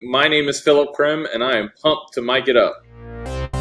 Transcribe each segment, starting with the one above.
My name is Philip Krim, and I am pumped to mic it up.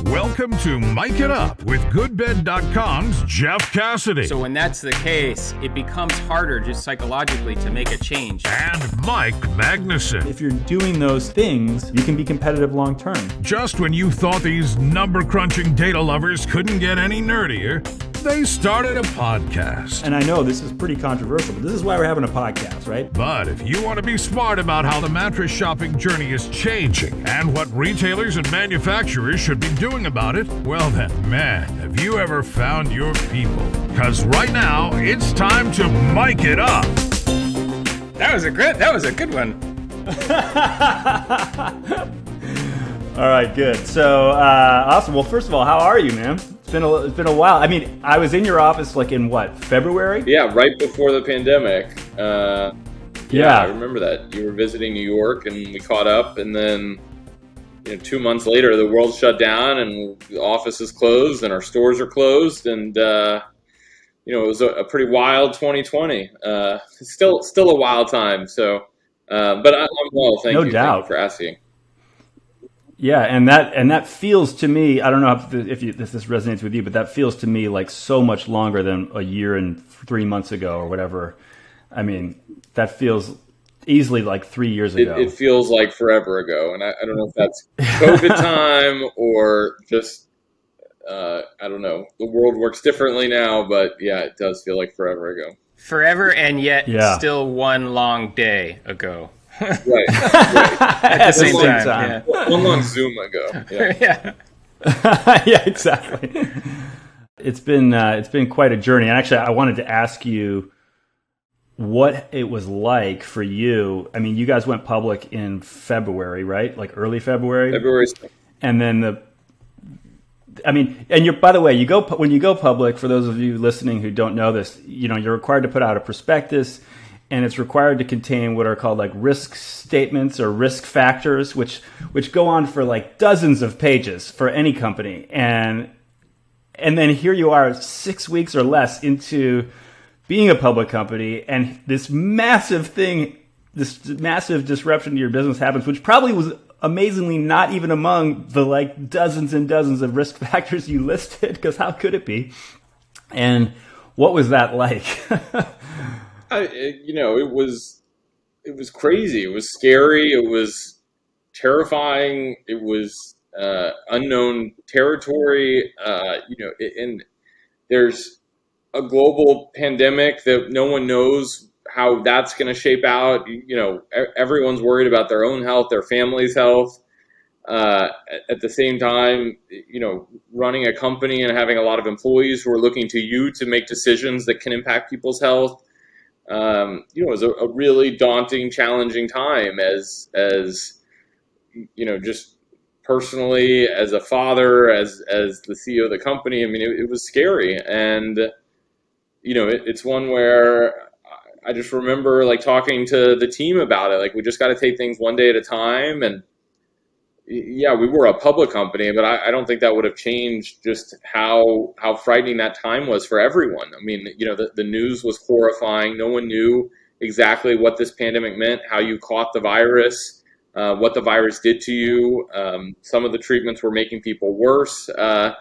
Welcome to Mike It Up with GoodBed.com's Jeff Cassidy. So when that's the case, it becomes harder just psychologically to make a change. And Mike Magnuson. If you're doing those things, you can be competitive long term. Just when you thought these number crunching data lovers couldn't get any nerdier, they started a podcast. And I know this is pretty controversial, but this is why we're having a podcast, right? But if you want to be smart about how the mattress shopping journey is changing and what retailers and manufacturers should be doing about it, well then, man, have you ever found your people? Because right now, it's time to mic it up. That was a good. That was a good one. All right, good. So uh, awesome. Well, first of all, how are you, man? It's been a, it's been a while. I mean, I was in your office like in what February? Yeah, right before the pandemic. Uh, Yeah. I remember that you were visiting New York, and we caught up, and then you know, two months later, the world shut down, and the office is closed, and our stores are closed, and uh, you know it was a, a pretty wild 2020. Uh, still still a wild time. So, uh, but I, I'm well. Thank No you. Thank doubt. you for asking. Yeah, and that and that feels to me. I don't know if, the, if, you, if this resonates with you, but that feels to me like so much longer than a year and three months ago or whatever. I mean, that feels easily like three years It, ago. it feels like forever ago, and I, I don't know if that's COVID time or just uh, I don't know. The world works differently now, but yeah, it does feel like forever ago. Forever and yet Yeah. still one long day ago. Right. right. At the same, same time. time. One long Zoom ago. Yeah. Yeah. yeah. yeah, exactly. It's been uh, it's been quite a journey. And actually, I wanted to ask you what it was like for you. I mean, you guys went public in February, right? Like early February, February. and then the. I mean, and you're by the way, you go when you go public. For those of you listening who don't know this, you know you're required to put out a prospectus, and it's required to contain what are called like risk statements or risk factors, which which go on for like dozens of pages for any company. And and then here you are, six weeks or less into being a public company, and this massive thing, this massive disruption to your business happens, which probably was amazingly not even among the like dozens and dozens of risk factors you listed, because how could it be? And what was that like? I, you know, it was it was crazy. It was scary. It was terrifying. It was uh, unknown territory. Uh, you know, and there's a global pandemic that no one knows how that's going to shape out. You know, everyone's worried about their own health, their family's health. Uh, at the same time, you know, running a company and having a lot of employees who are looking to you to make decisions that can impact people's health um, you know, it was a, a really daunting, challenging time as as you know, just personally as a father, as as the CEO of the company. I mean, it, it was scary, and you know, it, it's one where I just remember like talking to the team about it. Like, we just got to take things one day at a time, and yeah, we were a public company, but I, I don't think that would have changed just how how frightening that time was for everyone. I mean, you know, the, the news was horrifying. No one knew exactly what this pandemic meant, how you caught the virus, uh, what the virus did to you. Um, some of the treatments were making people worse, uh,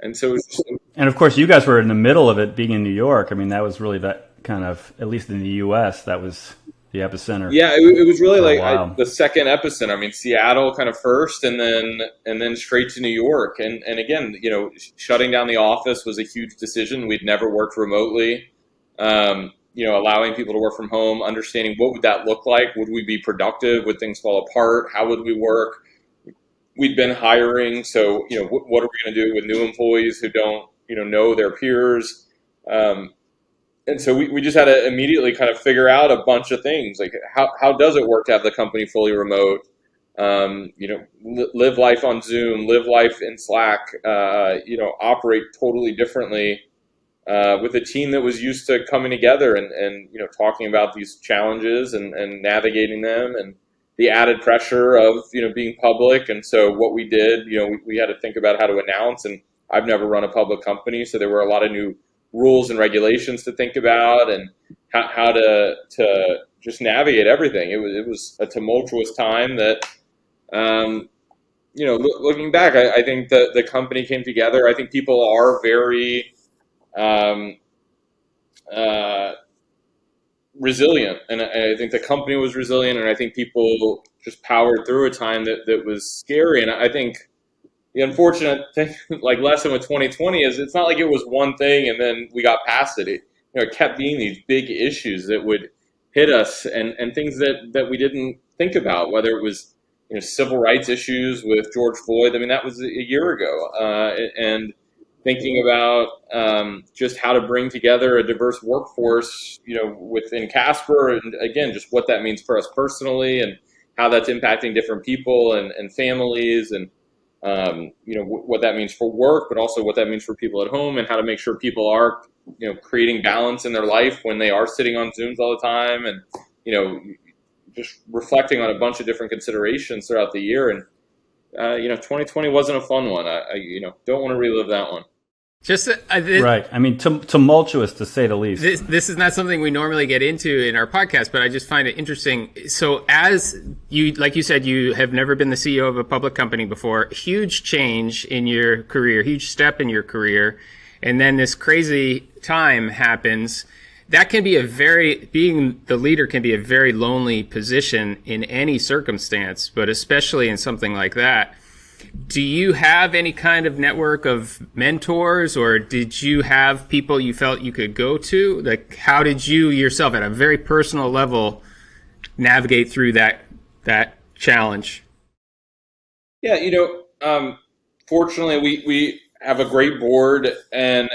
and so just, and of course, you guys were in the middle of it, being in New York. I mean, that was really that kind of, at least in the U.S., that was the epicenter. Yeah, it, it was really like. I, the second epicenter. I mean, Seattle kind of first, and then and then straight to New York. And and again, you know, sh- shutting down the office was a huge decision. We'd never worked remotely. Um, you know, allowing people to work from home, understanding what would that look like? Would we be productive? Would things fall apart? How would we work? We'd been hiring, so you know, what, what are we going to do with new employees who don't you know know their peers? Um, and so we, we just had to immediately kind of figure out a bunch of things. Like how, how does it work to have the company fully remote? Um, you know li- live life on zoom live life in slack uh, you know operate totally differently uh, with a team that was used to coming together and, and you know talking about these challenges and, and navigating them and the added pressure of you know being public. And so what we did you know we, we had to think about how to announce and i've never run a public company so there were a lot of new rules and regulations to think about and how, how to to just navigate everything. It was it was a tumultuous time that um, you know, lo- looking back, I, I think that the company came together. I think people are very um, uh, resilient, and I, I think the company was resilient, and I think people just powered through a time that, that was scary. And I think the unfortunate thing, like lesson with 2020, is it's not like it was one thing and then we got past it. It, you know, it kept being these big issues that would hit us, and, and things that, that we didn't think about, whether it was you know civil rights issues with George Floyd. I mean, that was a year ago, uh, and thinking about um, just how to bring together a diverse workforce, you know, within Casper, and again, just what that means for us personally, and how that's impacting different people and, and families, and um, you know w- what that means for work, but also what that means for people at home, and how to make sure people are, you know, creating balance in their life when they are sitting on Zooms all the time, and you know, just reflecting on a bunch of different considerations throughout the year, and uh, you know, 2020 wasn't a fun one. I, I you know don't want to relive that one. Just uh, this, right. I mean, tum- tumultuous to say the least. This, this is not something we normally get into in our podcast, but I just find it interesting. So, as you, like you said, you have never been the CEO of a public company before. Huge change in your career, huge step in your career, and then this crazy time happens. That can be a very being the leader can be a very lonely position in any circumstance, but especially in something like that do you have any kind of network of mentors or did you have people you felt you could go to? Like how did you yourself at a very personal level navigate through that that challenge? Yeah you know um, fortunately we we have a great board and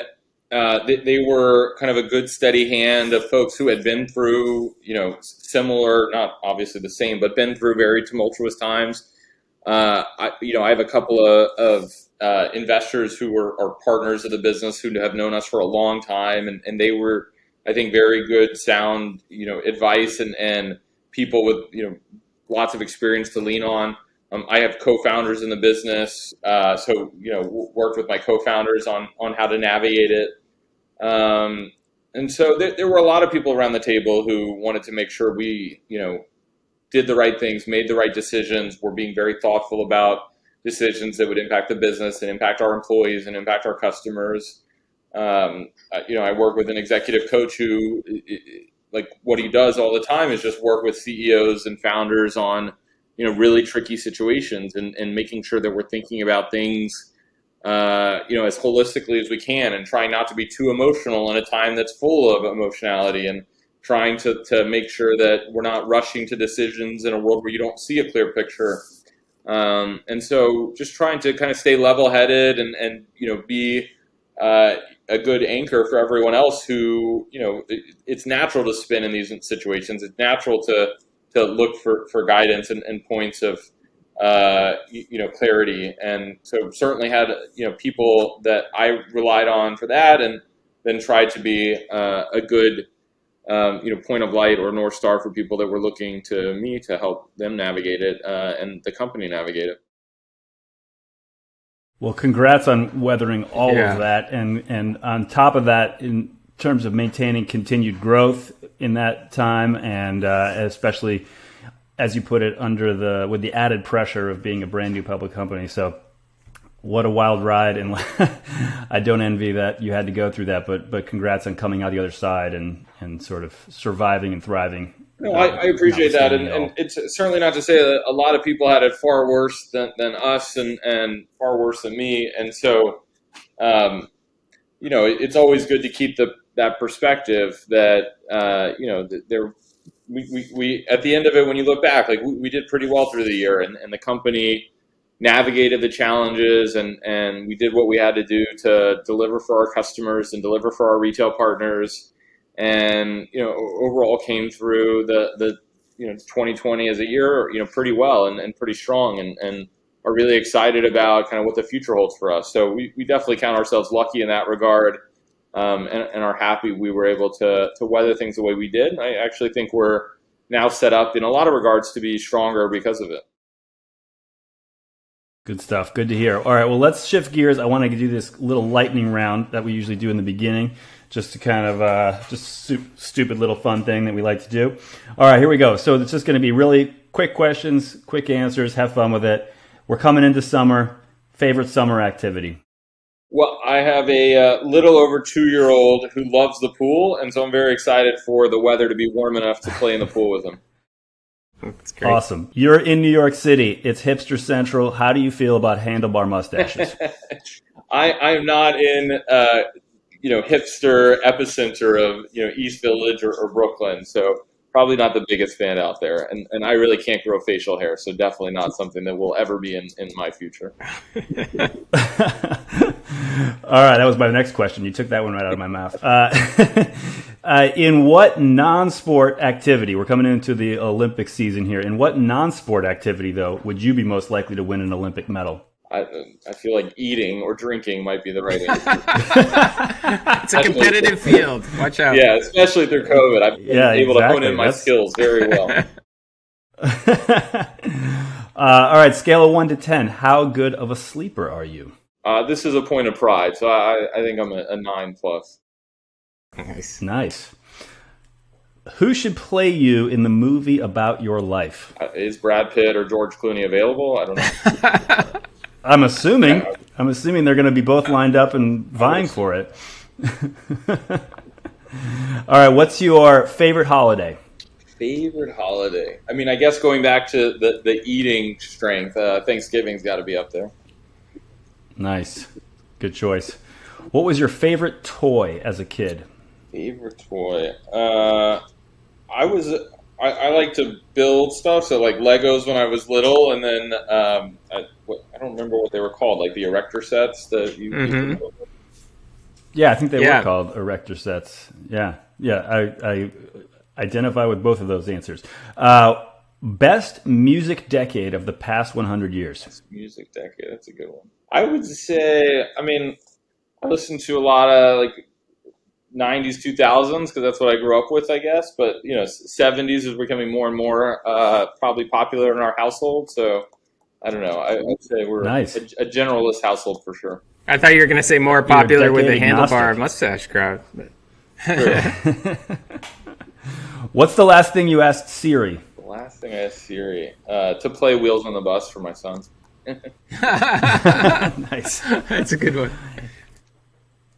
uh, they, they, were kind of a good steady hand of folks who had been through you know similar not obviously the same but been through very tumultuous times uh, I, you know, I have a couple of, of uh, investors who were are partners of the business who have known us for a long time, and, and they were, I think, very good, sound, you know, advice and and people with you know lots of experience to lean on. Um, I have co-founders in the business, uh, so you know, worked with my co-founders on on how to navigate it. Um, and so there, there were a lot of people around the table who wanted to make sure we, you know, did the right things, made the right decisions. We're being very thoughtful about decisions that would impact the business and impact our employees and impact our customers. Um, you know, I work with an executive coach who, like, what he does all the time is just work with CEOs and founders on, you know, really tricky situations and, and making sure that we're thinking about things, uh, you know, as holistically as we can and trying not to be too emotional in a time that's full of emotionality and trying to, to make sure that we're not rushing to decisions in a world where you don't see a clear picture. Um, and so just trying to kind of stay level headed and, and, you know, be uh, a good anchor for everyone else who, you know, it, it's natural to spin in these situations. It's natural to, to look for, for guidance and, and points of, uh, you, you, know, clarity. And so certainly had, you know, people that I relied on for that and then tried to be uh, a good, um, you know, point of light or north star for people that were looking to me to help them navigate it uh, and the company navigate it. Well, congrats on weathering all yeah. of that, and and on top of that, in terms of maintaining continued growth in that time, and uh, especially as you put it, under the with the added pressure of being a brand new public company. So what a wild ride and I don't envy that you had to go through that but but congrats on coming out the other side and and sort of surviving and thriving. No, I, I, appreciate that and, and, it's certainly not to say that a lot of people had it far worse than, than us and, and far worse than me and so um, you know it's always good to keep the that perspective that uh, you know there we, we, we at the end of it when you look back like we, we did pretty well through the year and, and the company navigated the challenges and, and we did what we had to do to deliver for our customers and deliver for our retail partners. And you know overall came through the the you know 2020 as a year you know pretty well and, and pretty strong and, and are really excited about kind of what the future holds for us. So we, we definitely count ourselves lucky in that regard um, and, and are happy we were able to to weather things the way we did. I actually think we're now set up in a lot of regards to be stronger because of it Good stuff. Good to hear. All right, well, let's shift gears. I want to do this little lightning round that we usually do in the beginning, just to kind of uh, just stupid little fun thing that we like to do. All right, here we go. So it's just going to be really quick questions, quick answers. Have fun with it. We're coming into summer. Favorite summer activity? Well, I have a uh, little over two year old who loves the pool, and so I'm very excited for the weather to be warm enough to play in the pool with him. That's great. Awesome. You're in New York City. It's hipster central. How do you feel about handlebar mustaches? I, I'm not in, uh, you know, hipster epicenter of you know East Village or, or Brooklyn, so probably not the biggest fan out there. And and I really can't grow facial hair, so definitely not something that will ever be in in my future. All right, that was my next question. You took that one right out of my mouth. Uh, uh, in what non-sport activity? We're coming into the Olympic season here. In what non-sport activity, though, would you be most likely to win an Olympic medal? I, I feel like eating or drinking might be the right answer. It's a competitive field. Watch out. yeah, especially through COVID, I've been Yeah, able to hone in my That's- skills very well. uh, all right, scale of one to ten. How good of a sleeper are you? Uh, this is a point of pride, so I, I think I'm a, a nine plus. Nice. Nice. Who should play you in the movie about your life? Uh, Is Brad Pitt or George Clooney available? I don't know. I'm assuming. I'm assuming they're going to be both lined up and vying for it. All right. What's your favorite holiday? Favorite holiday? I mean, I guess going back to the, the eating strength, uh, Thanksgiving's got to be up there. Nice. Good choice. What was your favorite toy as a kid? Favorite toy? Uh, I was I, I like to build stuff, so like Legos when I was little, and then um, I, what, I don't remember what they were called, like the erector sets that you. Mhm. Yeah, I think they Yeah. were called erector sets. Yeah, yeah. I, I identify with both of those answers. Uh, best music decade of the past 100 years. Music decade. That's a good one. I would say. I mean, I listen to a lot of like. 90s 2000s because that's what i grew up with i guess but you know 70s is becoming more and more uh, probably popular in our household so i don't know I, i'd say we're Nice. a, a generalist household for sure I thought you were going to say more popular with the decade handlebar mustache crowd. but- What's the last thing you asked Siri? The last thing I asked Siri uh, to play Wheels on the Bus for my son. nice. That's a good one.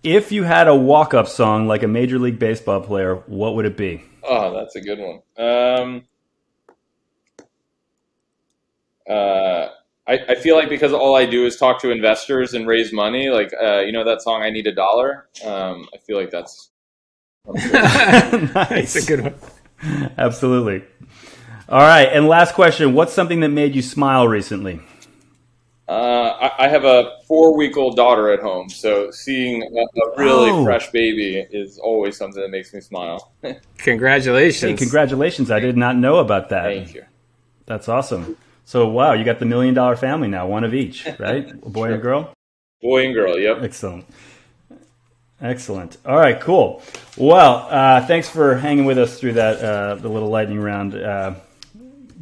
If you had a walk-up song like a Major League Baseball player, what would it be? Oh, that's a good one. Um, uh, I, I feel like because all I do is talk to investors and raise money, like uh, you know that song "I Need a Dollar." Um, I feel like that's That's a good one. Absolutely. All right, and last question: What's something that made you smile recently? Uh, I, I have a four-week-old daughter at home, so seeing a, a really Oh. fresh baby is always something that makes me smile. Congratulations. Hey, congratulations! I did not know about that. Thank you. That's awesome. So, wow, you got the million dollar family now, one of each, right? A boy and a girl. Boy and girl, yep. Excellent. Excellent. All right, cool. Well, uh, thanks for hanging with us through that uh, the little lightning round uh,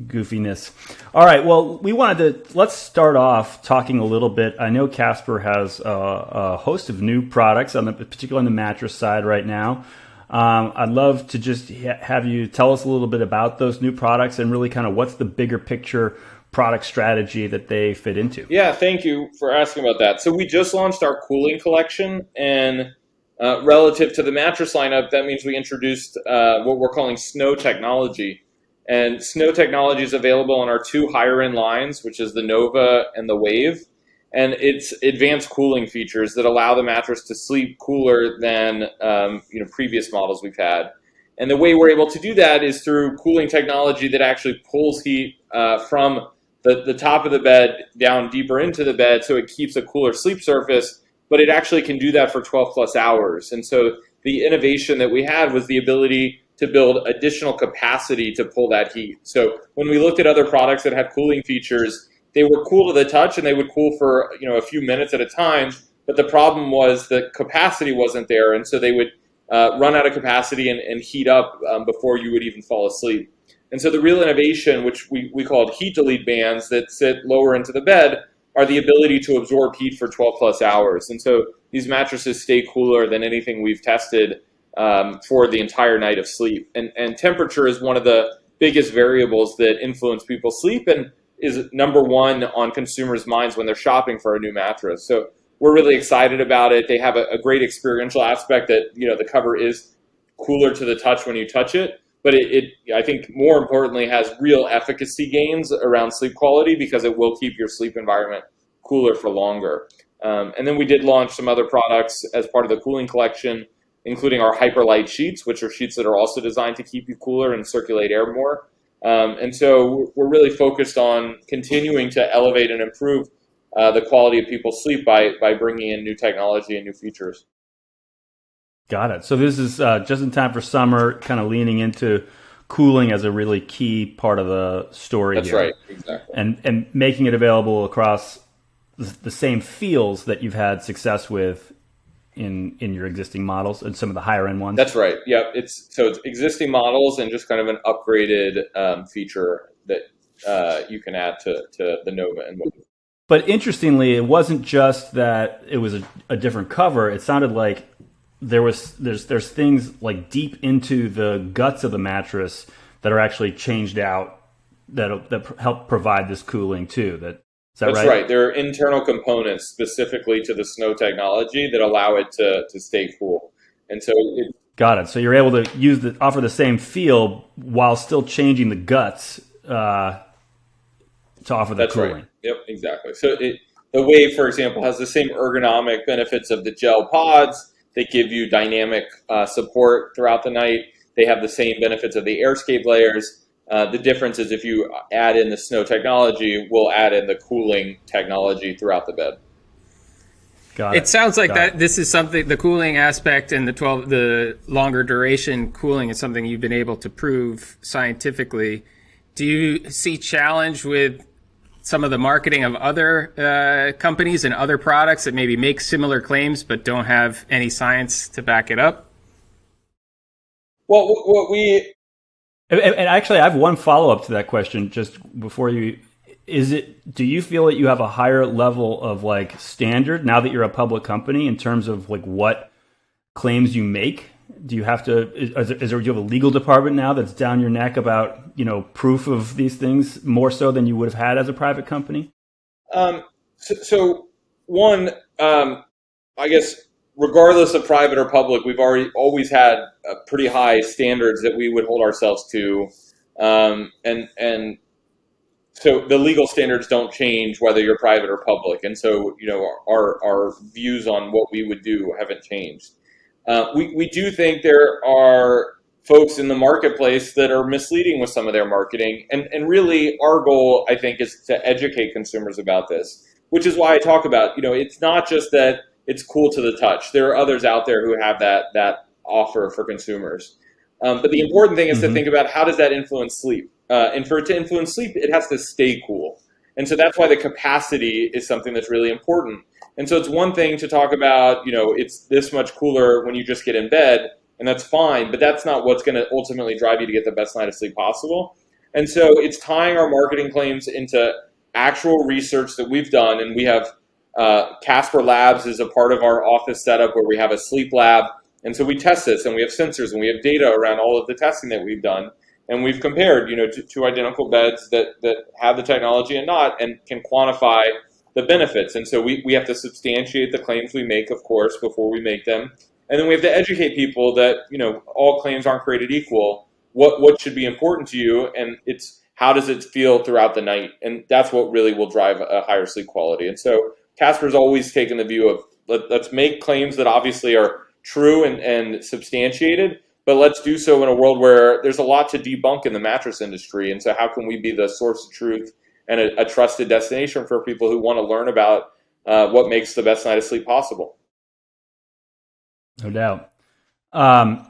goofiness. All right. Well, we wanted to let's start off talking a little bit. I know Casper has a, a host of new products on the particularly on the mattress side right now. Um, I'd love to just ha- have you tell us a little bit about those new products and really kind of what's the bigger picture product strategy that they fit into. Yeah, thank you for asking about that. So we just launched our cooling collection, and uh, relative to the mattress lineup, that means we introduced uh, what we're calling Snow technology. And Snow technology is available on our two higher end lines, which is the Nova and the Wave. And it's advanced cooling features that allow the mattress to sleep cooler than um, you know previous models we've had. And the way we're able to do that is through cooling technology that actually pulls heat uh, from the, the top of the bed down deeper into the bed so it keeps a cooler sleep surface, but it actually can do that for 12 plus hours. And so the innovation that we had was the ability to build additional capacity to pull that heat. So when we looked at other products that had cooling features, they were cool to the touch and they would cool for you know a few minutes at a time. But the problem was the capacity wasn't there, and so they would uh, run out of capacity and, and heat up um, before you would even fall asleep. And so the real innovation, which we, we called heat delete bands that sit lower into the bed, are the ability to absorb heat for 12 plus hours. And so these mattresses stay cooler than anything we've tested um, for the entire night of sleep. And, and temperature is one of the biggest variables that influence people's sleep and is number one on consumers' minds when they're shopping for a new mattress. So we're really excited about it. They have a, a great experiential aspect that you know the cover is cooler to the touch when you touch it, but it, it, I think more importantly has real efficacy gains around sleep quality because it will keep your sleep environment cooler for longer. Um, and then we did launch some other products as part of the cooling collection, including our Hyperlight sheets, which are sheets that are also designed to keep you cooler and circulate air more. Um, and so we're really focused on continuing to elevate and improve uh, the quality of people's sleep by by bringing in new technology and new features. Got it. So this is uh, just in time for summer, kind of leaning into cooling as a really key part of the story. That's here. right, exactly. And and making it available across the same feels that you've had success with in in your existing models and some of the higher end ones. That's right. Yeah, it's so it's existing models and just kind of an upgraded um, feature that uh, you can add to to the Nova and. But interestingly, it wasn't just that it was a, a different cover. It sounded like there was there's there's things like deep into the guts of the mattress that are actually changed out that that help provide this cooling too. That that That's right? right? There are internal components specifically to the snow technology that allow it to to stay cool, and so it, got it. So you're able to use the offer the same feel while still changing the guts uh, to offer the that's cooling. right. Yep, exactly. So it, the Wave, for example, has the same ergonomic benefits of the gel pods. They give you dynamic uh, support throughout the night. They have the same benefits of the AirScape layers. Uh, the difference is if you add in the snow technology, we'll add in the cooling technology throughout the bed. Got It it. sounds like Got that. it. This is something the cooling aspect and the twelve, the longer duration cooling is something you've been able to prove scientifically. Do you see challenge with some of the marketing of other uh, companies and other products that maybe make similar claims but don't have any science to back it up? Well, what we And, and actually, I have one follow up to that question. Just before you, is it? Do you feel that you have a higher level of like standard now that you're a public company in terms of like what claims you make? Do you have to? Is, is there do you have a legal department now that's down your neck about you know proof of these things more so than you would have had as a private company? Um, so, so one, um, I guess, regardless of private or public, we've already always had uh, pretty high standards that we would hold ourselves to, um, and and so the legal standards don't change whether you're private or public, and so you know our our views on what we would do haven't changed. Uh, we we do think there are folks in the marketplace that are misleading with some of their marketing. And, and really, our goal, I think, is to educate consumers about this, which is why I talk about, you know, it's not just that it's cool to the touch. There are others out there who have that, that offer for consumers. Um, but the important thing is Mhm. to think about how does that influence sleep? Uh, and for it to influence sleep, it has to stay cool. And so that's why the capacity is something that's really important. And so it's one thing to talk about, you know, it's this much cooler when you just get in bed, and that's fine, but that's not what's going to ultimately drive you to get the best night of sleep possible. And so it's tying our marketing claims into actual research that we've done, and we have uh, Casper Labs is a part of our office setup where we have a sleep lab, and so we test this, and we have sensors, and we have data around all of the testing that we've done, and we've compared, you know, to, to identical beds that that have the technology and not, and can quantify the benefits. And so we, we have to substantiate the claims we make, of course, before we make them. And then we have to educate people that, you know, all claims aren't created equal. What what should be important to you and it's how does it feel throughout the night? And that's what really will drive a higher sleep quality. And so Casper's always taken the view of let, let's make claims that obviously are true and, and substantiated, but let's do so in a world where there's a lot to debunk in the mattress industry. And so how can we be the source of truth and a, a trusted destination for people who want to learn about uh, what makes the best night of sleep possible? No doubt. Um,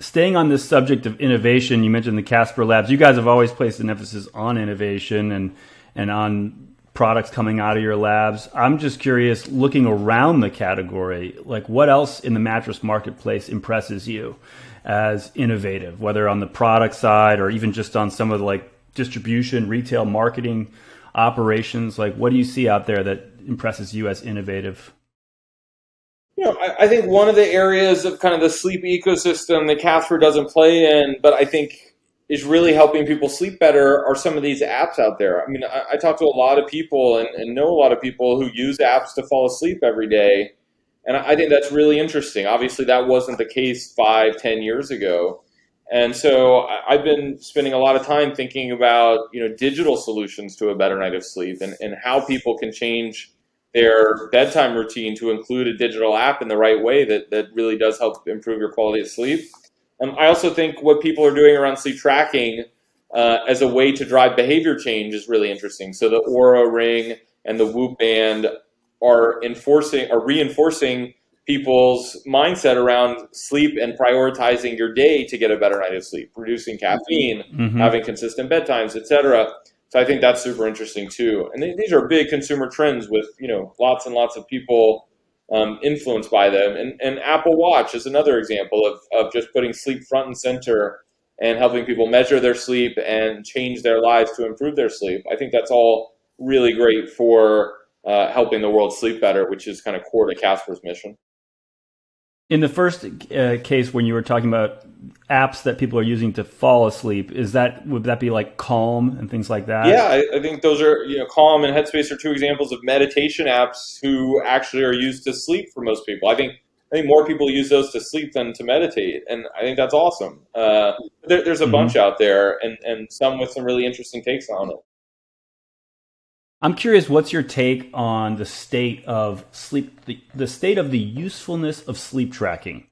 staying on this subject of innovation, you mentioned the Casper Labs. You guys have always placed an emphasis on innovation and and on products coming out of your labs. I'm just curious, looking around the category, like what else in the mattress marketplace impresses you as innovative, whether on the product side or even just on some of the like distribution, retail, marketing operations? Like, what do you see out there that impresses you as innovative? You know, I, I think one of the areas of kind of the sleep ecosystem that Casper doesn't play in, but I think is really helping people sleep better are some of these apps out there. I mean, I, I talk to a lot of people and, and, know a lot of people who use apps to fall asleep every day. And I think that's really interesting. Obviously, that wasn't the case five, ten years ago. And so I've been spending a lot of time thinking about, you know, digital solutions to a better night of sleep and, and how people can change their bedtime routine to include a digital app in the right way that, that really does help improve your quality of sleep. Um, I also think what people are doing around sleep tracking uh, as a way to drive behavior change is really interesting. So the Oura Ring and the Whoop Band are enforcing, are reinforcing people's mindset around sleep and prioritizing your day to get a better night of sleep, reducing caffeine, mm-hmm. having consistent bedtimes, etc. So I think that's super interesting too. And th- these are big consumer trends with you know lots and lots of people um, influenced by them. And, and Apple Watch is another example of, of just putting sleep front and center and helping people measure their sleep and change their lives to improve their sleep. I think that's all really great for uh, helping the world sleep better, which is kind of core to Casper's mission. In the first uh, case, when you were talking about apps that people are using to fall asleep, is that would that be like Calm and things like that? Yeah, I, I think those are you know Calm and Headspace are two examples of meditation apps who actually are used to sleep for most people. I think I think more people use those to sleep than to meditate, and I think that's awesome. Uh, there, there's a mm-hmm. bunch out there, and and some with some really interesting takes on it. I'm curious, what's your take on the state of sleep, the, the state of the usefulness of sleep tracking?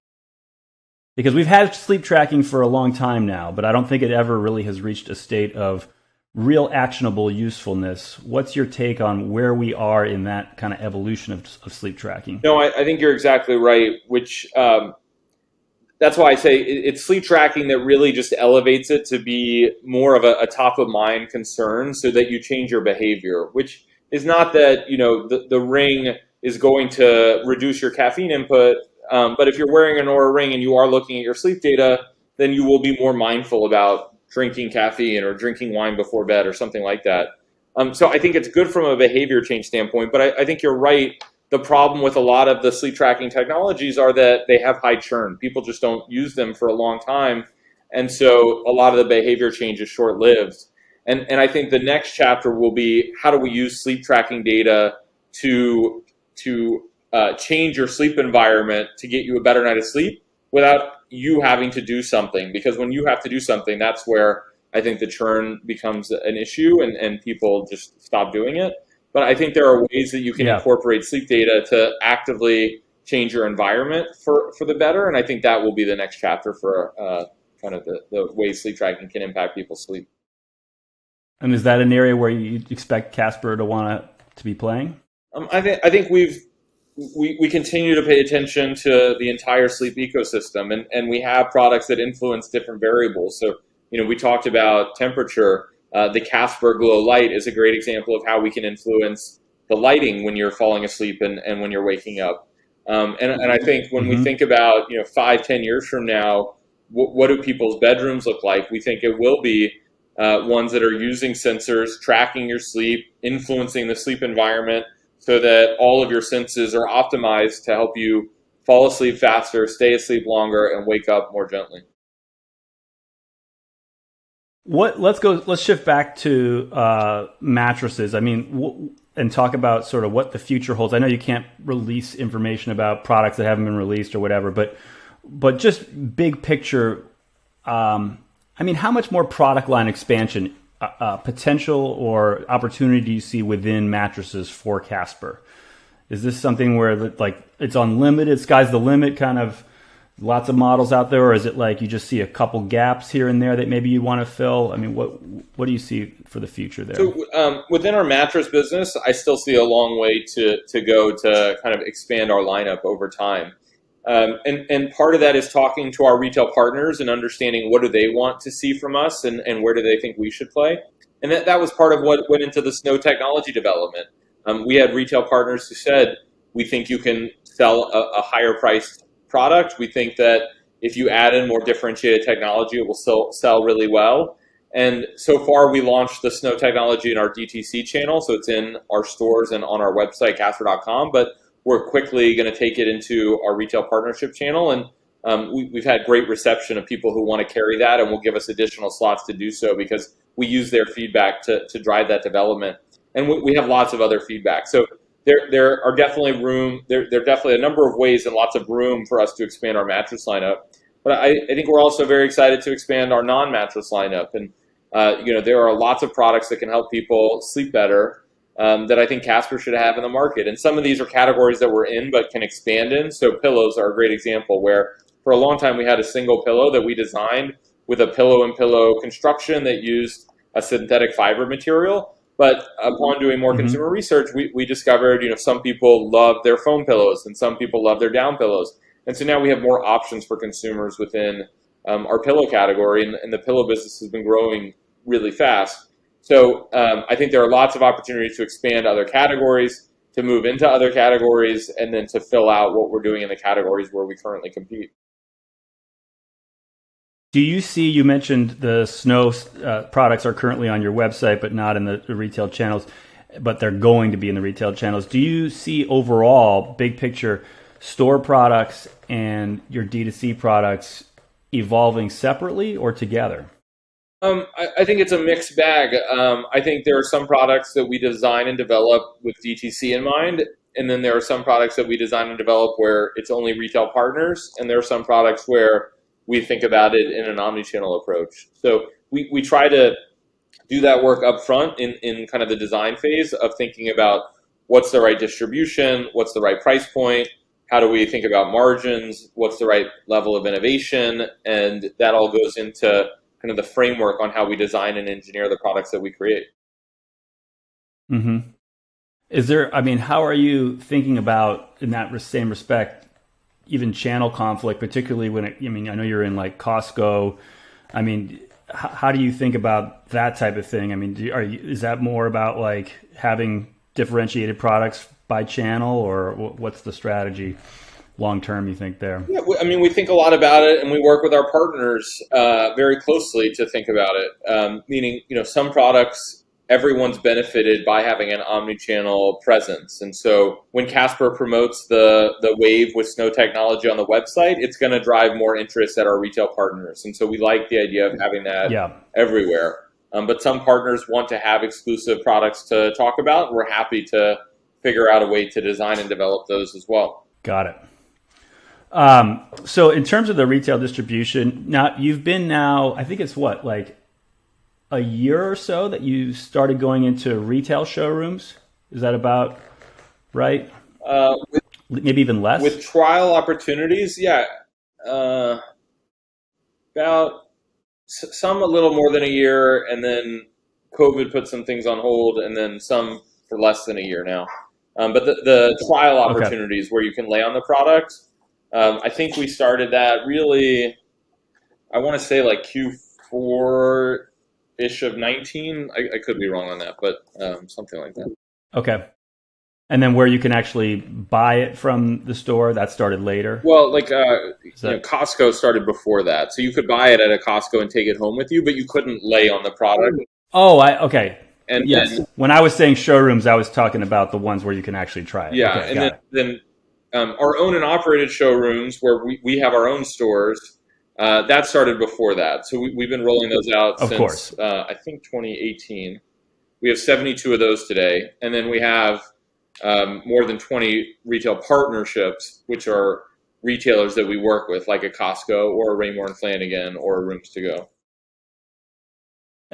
Because we've had sleep tracking for a long time now, but I don't think it ever really has reached a state of real actionable usefulness. What's your take on where we are in that kind of evolution of, of sleep tracking? No, I, I, think you're exactly right. Which um, that's why I say it's sleep tracking that really just elevates it to be more of a, a, top of mind concern so that you change your behavior, which is not that, you know, the, the ring is going to reduce your caffeine input. Um, but if you're wearing an Oura ring and you are looking at your sleep data, then you will be more mindful about drinking caffeine or drinking wine before bed or something like that. Um, so I think it's good from a behavior change standpoint, but I, I think you're right the problem with a lot of the sleep tracking technologies are that they have high churn. People just don't use them for a long time. And so a lot of the behavior change is short lived. And, and I think the next chapter will be how do we use sleep tracking data to, to uh, change your sleep environment to get you a better night of sleep without you having to do something. Because when you have to do something, that's where I think the churn becomes an issue and, and people just stop doing it. But I think there are ways that you can yeah. incorporate sleep data to actively change your environment for, for the better. And I think that will be the next chapter for uh, kind of the, the ways sleep tracking can impact people's sleep. And is that an area where you expect Casper to want to be playing? Um, I think I think we've we, we continue to pay attention to the entire sleep ecosystem, and, and we have products that influence different variables. So you know we talked about temperature. Uh, the Casper Glow Light is a great example of how we can influence the lighting when you're falling asleep and, and when you're waking up. Um, and, and I think when mm-hmm. we think about, you know, five, ten years from now, w- what do people's bedrooms look like? We think it will be uh, ones that are using sensors, tracking your sleep, influencing the sleep environment so that all of your senses are optimized to help you fall asleep faster, stay asleep longer, and wake up more gently. What? Let's go. Let's shift back to uh, mattresses. I mean, w- and talk about sort of what the future holds. I know you can't release information about products that haven't been released or whatever, but but just big picture. Um, I mean, how much more product line expansion uh, uh, potential or opportunity do you see within mattresses for Casper? Is this something where like it's unlimited, sky's the limit kind of lots of models out there, or is it like you just see a couple gaps here and there that maybe you want to fill? I mean, what what do you see for the future there? So um, within our mattress business, I still see a long way to to go to kind of expand our lineup over time. Um, and, and part of that is talking to our retail partners and understanding what do they want to see from us and, and where do they think we should play. And that, that was part of what went into the snow technology development. Um, we had retail partners who said, we think you can sell a, a higher priced product. We think that if you add in more differentiated technology, it will sell really well. And so far, we launched the snow technology in our DTC channel, so it's in our stores and on our website, casper.com. But we're quickly going to take it into our retail partnership channel, and um, we, have had great reception of people who want to carry that and will give us additional slots to do so because we use their feedback to, to drive that development. And we, we have lots of other feedback. So there, there are definitely room, there, there are definitely a number of ways and lots of room for us to expand our mattress lineup. But I, I think we're also very excited to expand our non-mattress lineup. And, uh, you know, there are lots of products that can help people sleep better um, that I think Casper should have in the market. And some of these are categories that we're in but can expand in. So pillows are a great example where for a long time we had a single pillow that we designed with a pillow and pillow construction that used a synthetic fiber material. But upon doing more mm-hmm. consumer research, we, we discovered, you know, some people love their foam pillows and some people love their down pillows. And so now we have more options for consumers within um, our pillow category, and, and, the pillow business has been growing really fast. So um, I think there are lots of opportunities to expand other categories, to move into other categories, and then to fill out what we're doing in the categories where we currently compete. Do you see? You mentioned the snow uh, products are currently on your website, but not in the, the, retail channels. But they're going to be in the retail channels. Do you see overall, big picture, store products and your D2C products evolving separately or together? Um, I, I, think it's a mixed bag. Um, I think there are some products that we design and develop with DTC in mind, and then there are some products that we design and develop where it's only retail partners, and there are some products where we think about it in an omni-channel approach. So we, we try to do that work up front in, in kind of the design phase of thinking about what's the right distribution, what's the right price point, how do we think about margins, what's the right level of innovation, and that all goes into kind of the framework on how we design and engineer the products that we create. Mm-hmm. Is there, I mean, how are you thinking about, in that same respect, even channel conflict, particularly when it, I mean, I know you're in like Costco. I mean, how, how do you think about that type of thing? I mean, are you, is that more about like having differentiated products by channel, or what's the strategy long term? You think there? Yeah, I mean, we think a lot about it, and we work with our partners uh, very closely to think about it. Um, meaning, you know, some products everyone's benefited by having an omni-channel presence. And so when Casper promotes the the wave with snow technology on the website, it's going to drive more interest at our retail partners. And so we like the idea of having that yeah. everywhere. Um, but some partners want to have exclusive products to talk about. We're happy to figure out a way to design and develop those as well. Got it. Um, so in terms of the retail distribution, now you've been now, I think it's what, like a year or so that you started going into retail showrooms. Is that about right? Uh, with, Maybe even less. With trial opportunities, yeah, uh, about some a little more than a year, and then COVID put some things on hold, and then some for less than a year now. Um, but the, the trial opportunities okay. where you can lay on the product, um, I think we started that really. I want to say like Q4 ish of 19. I, I, could be wrong on that, but um, something like that. Okay. And then where you can actually buy it from the store, that started later? Well, like uh, that... you know, Costco started before that. So you could buy it at a Costco and take it home with you, but you couldn't lay on the product. Oh, I, okay. And yes, then, when I was saying showrooms, I was talking about the ones where you can actually try it. Yeah, okay, and then, then um, our own and operated showrooms where we, we have our own stores uh, that started before that. So we, have been rolling those out of since, course. Uh, I think 2018. We have 72 of those today. And then we have um, more than 20 retail partnerships, which are retailers that we work with, like a Costco or a Raymour and Flanigan or a Rooms to Go.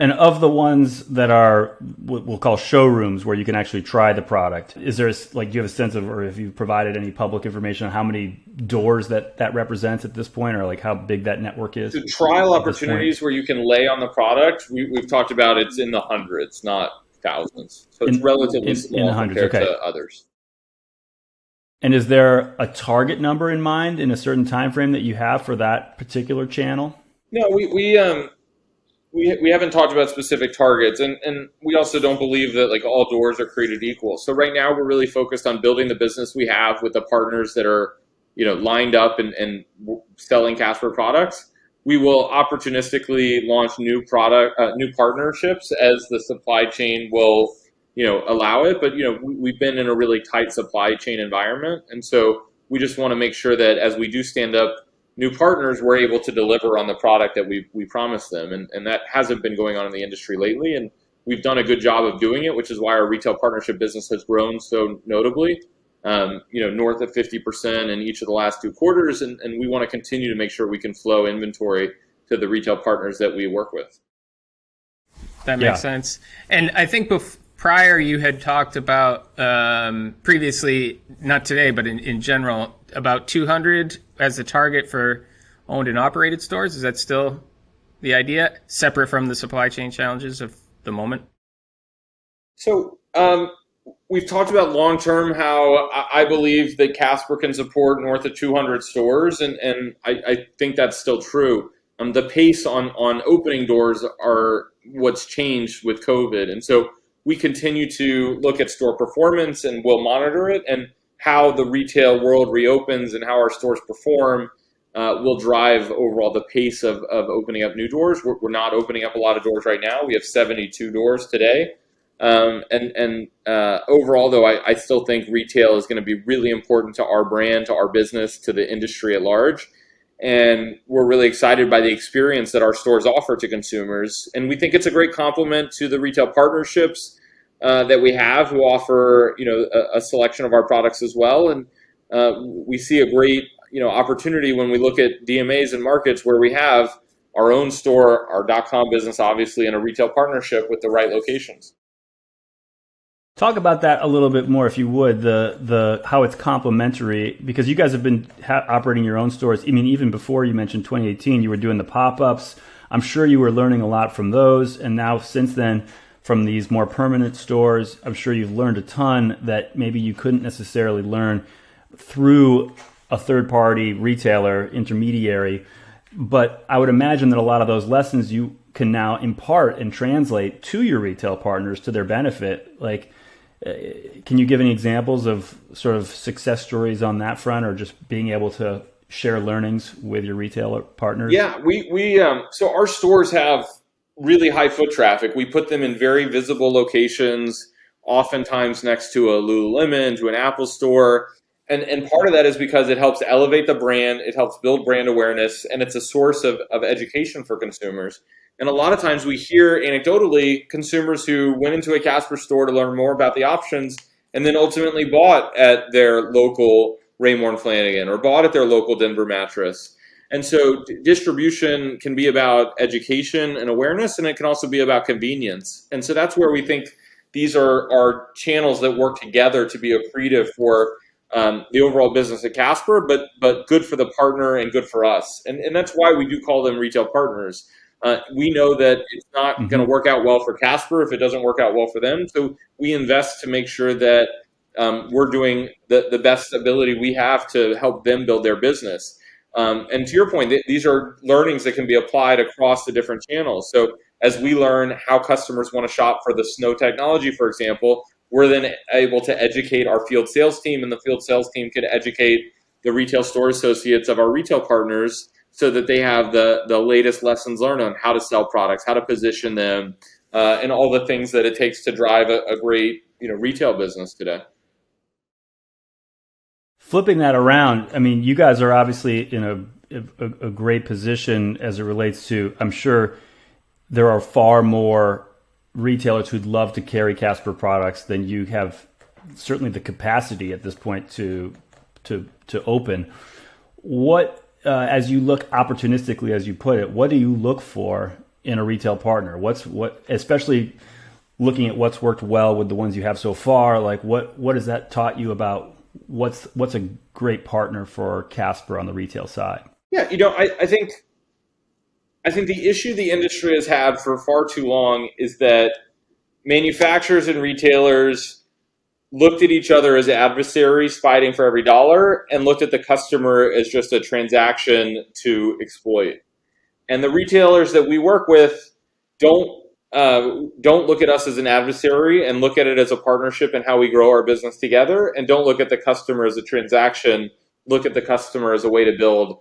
And of the ones that are what we'll call showrooms where you can actually try the product, is there like do you have a sense of, or if you've provided any public information on how many doors that that represents at this point, or like how big that network is? The trial opportunities where you can lay on the product, we, have talked about it's in the hundreds, not thousands. So it's in, relatively in, small in the hundreds, compared okay. to others. And is there a target number in mind in a certain time frame that you have for that particular channel? No, we we um we, we haven't talked about specific targets and, and we also don't believe that like all doors are created equal. So right now we're really focused on building the business we have with the partners that are you know lined up and, and selling casper products. We will opportunistically launch new product uh, new partnerships as the supply chain will you know allow it. But you know we, we've been in a really tight supply chain environment and so we just want to make sure that as we do stand up new partners, we're able to deliver on the product that we we promised them, and and that hasn't been going on in the industry lately, and we've done a good job of doing it, which is why our retail partnership business has grown so notably. Um, you know, north of 50% in each of the last two quarters, and, and we want to continue to make sure we can flow inventory to the retail partners that we work with. That makes yeah. sense. And I think bef- prior you had talked about um, previously, not today, but in, in general, about 200 as a target for owned and operated stores. Is that still the idea, separate from the supply chain challenges of the moment? So um, we've talked about long term how I believe that Casper can support north of 200 stores, and, and I, I think that's still true. Um, the pace on on opening doors are what's changed with COVID, and so we continue to look at store performance and we'll monitor it and how the retail world reopens and how our stores perform uh, will drive overall the pace of, of opening up new doors. We're, we're, not opening up a lot of doors right now. We have 72 doors today. Um, and and uh, overall, though, I, I still think retail is going to be really important to our brand, to our business, to the industry at large. And we're really excited by the experience that our stores offer to consumers. And we think it's a great complement to the retail partnerships uh, that we have who offer, you know, a, a, selection of our products as well. And uh, we see a great, you know, opportunity when we look at DMAs and markets where we have our own store, our dot .com business, obviously, and a retail partnership with the right locations. Talk about that a little bit more, if you would. The the how it's complementary because you guys have been ha- operating your own stores. I mean, even before you mentioned 2018, you were doing the pop ups. I'm sure you were learning a lot from those, and now since then, from these more permanent stores, I'm sure you've learned a ton that maybe you couldn't necessarily learn through a third party retailer intermediary. But I would imagine that a lot of those lessons you can now impart and translate to your retail partners to their benefit. Like uh, can you give any examples of sort of success stories on that front, or just being able to share learnings with your retailer partners? Yeah, we we um, so our stores have really high foot traffic. We put them in very visible locations, oftentimes next to a Lululemon, to an Apple store. And, and part of that is because it helps elevate the brand, it helps build brand awareness, and it's a source of, of education for consumers. And a lot of times we hear anecdotally consumers who went into a Casper store to learn more about the options and then ultimately bought at their local Raymour Flanigan or bought at their local Denver mattress. And so distribution can be about education and awareness, and it can also be about convenience. And so that's where we think these are, are channels that work together to be accretive for um, the overall business at Casper, but but good for the partner and good for us. And, and that's why we do call them retail partners. Uh, we know that it's not mm-hmm. going to work out well for Casper if it doesn't work out well for them. So we invest to make sure that um, we're doing the, the best ability we have to help them build their business. Um, and to your point, th- these are learnings that can be applied across the different channels. So as we learn how customers want to shop for the snow technology, for example, we're then able to educate our field sales team, and the field sales team could educate the retail store associates of our retail partners so that they have the the latest lessons learned on how to sell products, how to position them, uh, and all the things that it takes to drive a, a great you know retail business today. Flipping that around, I mean, you guys are obviously in a, a, a great position as it relates to. I'm sure there are far more retailers who'd love to carry Casper products than you have certainly the capacity at this point to to to open. What uh, as you look opportunistically, as you put it, what do you look for in a retail partner? What's what, especially looking at what's worked well with the ones you have so far. Like what what has that taught you about what's what's a great partner for Casper on the retail side? Yeah, you know, I, I think I think the issue the industry has had for far too long is that manufacturers and retailers looked at each other as adversaries fighting for every dollar and looked at the customer as just a transaction to exploit. And the retailers that we work with don't uh, don't look at us as an adversary and look at it as a partnership and how we grow our business together and don't look at the customer as a transaction look at the customer as a way to build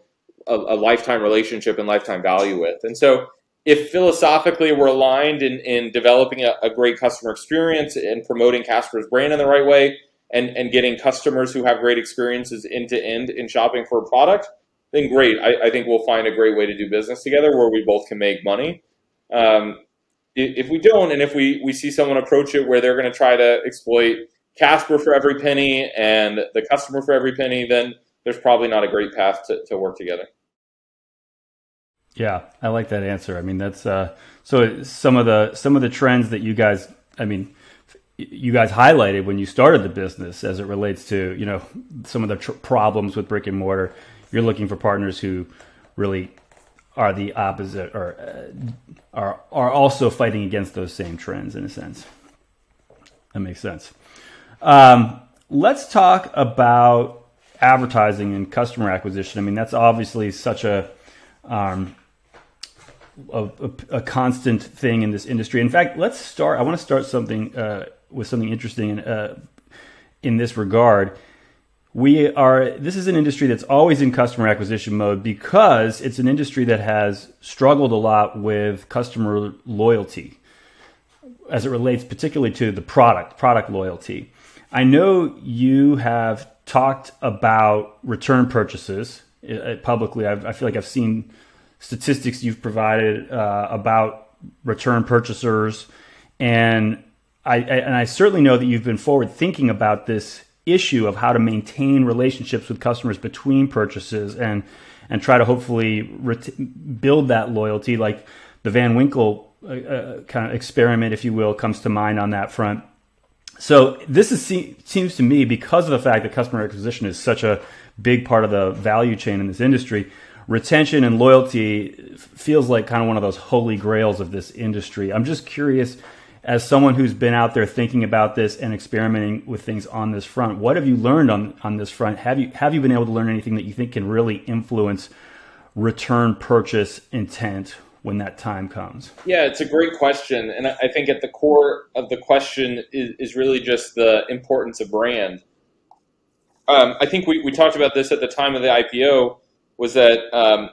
a, a lifetime relationship and lifetime value with and so if philosophically we're aligned in, in developing a, a, great customer experience and promoting Casper's brand in the right way and, and getting customers who have great experiences end to end in shopping for a product, then great. I, I, think we'll find a great way to do business together where we both can make money. Um, if we don't, and if we, we see someone approach it where they're going to try to exploit Casper for every penny and the customer for every penny, then there's probably not a great path to, to work together. Yeah, I like that answer. I mean, that's uh, so some of the some of the trends that you guys, I mean, you guys highlighted when you started the business as it relates to you know some of the tr- problems with brick and mortar. You're looking for partners who really are the opposite or uh, are are also fighting against those same trends in a sense. That makes sense. Um, let's talk about advertising and customer acquisition. I mean, that's obviously such a um, a, a, a, constant thing in this industry. In fact, let's start. I want to start something uh, with something interesting in, uh, in this regard. We are. This is an industry that's always in customer acquisition mode because it's an industry that has struggled a lot with customer loyalty, as it relates particularly to the product product loyalty. I know you have talked about return purchases uh, publicly. I've, i feel like I've seen statistics you've provided uh, about return purchasers, and I, I, and I certainly know that you've been forward thinking about this issue of how to maintain relationships with customers between purchases and and try to hopefully ret- build that loyalty. Like the Van Winkle uh, uh, kind of experiment, if you will, comes to mind on that front. So this is, seems to me because of the fact that customer acquisition is such a big part of the value chain in this industry retention and loyalty feels like kind of one of those holy grails of this industry. I'm just curious, as someone who's been out there thinking about this and experimenting with things on this front, what have you learned on, on this front? Have you have you been able to learn anything that you think can really influence return purchase intent when that time comes? Yeah, it's a great question. And I think at the core of the question is, is really just the importance of brand. Um, I think we, we talked about this at the time of the IPO was that, um,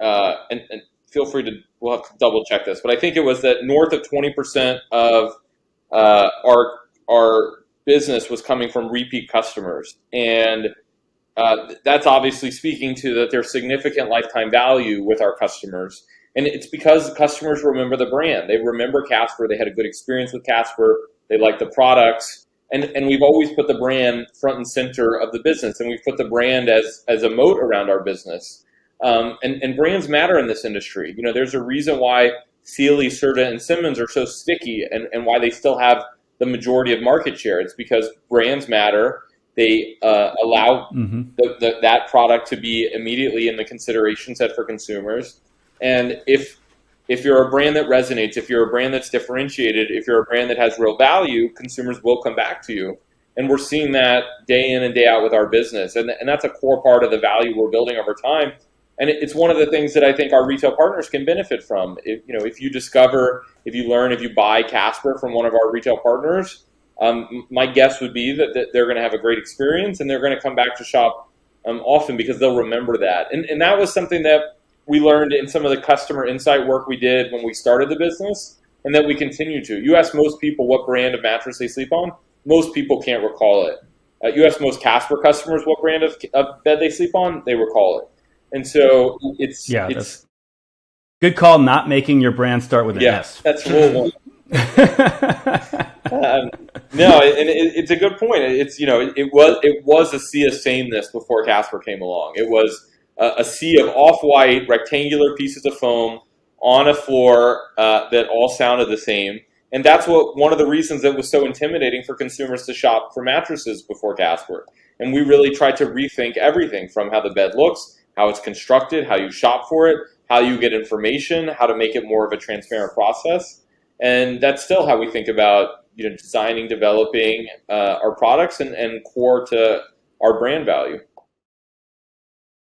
uh, and, and, feel free to, we'll have to double check this, but I think it was that north of 20% of uh, our, our business was coming from repeat customers. And uh, that's obviously speaking to that there's significant lifetime value with our customers. And it's because customers remember the brand. They remember Casper. They had a good experience with Casper. They like the products and and we've always put the brand front and center of the business, and we've put the brand as as a moat around our business. Um, and and brands matter in this industry. You know, there's a reason why Sealy, Serta, and Simmons are so sticky, and and why they still have the majority of market share. It's because brands matter. They uh, allow mm-hmm. the, the, that product to be immediately in the consideration set for consumers. And if if you're a brand that resonates, if you're a brand that's differentiated, if you're a brand that has real value, consumers will come back to you. And we're seeing that day in and day out with our business. And, and that's a core part of the value we're building over time. And it's one of the things that I think our retail partners can benefit from. If, you know, if you discover, if you learn, if you buy Casper from one of our retail partners, um, my guess would be that, that they're going to have a great experience and they're going to come back to shop um, often because they'll remember that. And, and that was something that we learned in some of the customer insight work we did when we started the business and that we continue to. You ask most people what brand of mattress they sleep on, most people can't recall it. Uh, you ask most Casper customers what brand of, of, bed they sleep on, they recall it. And so it's yeah, it's good call. Not making your brand start with an yeah, S. That's rule one. um, no, and it, it's a good point. It's you know it, it was it was a sea of sameness before Casper came along. It was a sea of off-white rectangular pieces of foam on a floor uh, that all sounded the same. And that's what one of the reasons it was so intimidating for consumers to shop for mattresses before Casper. And we really tried to rethink everything from how the bed looks, how it's constructed, how you shop for it, how you get information, how to make it more of a transparent process. And that's still how we think about you know designing, developing uh, our products and, and core to our brand value.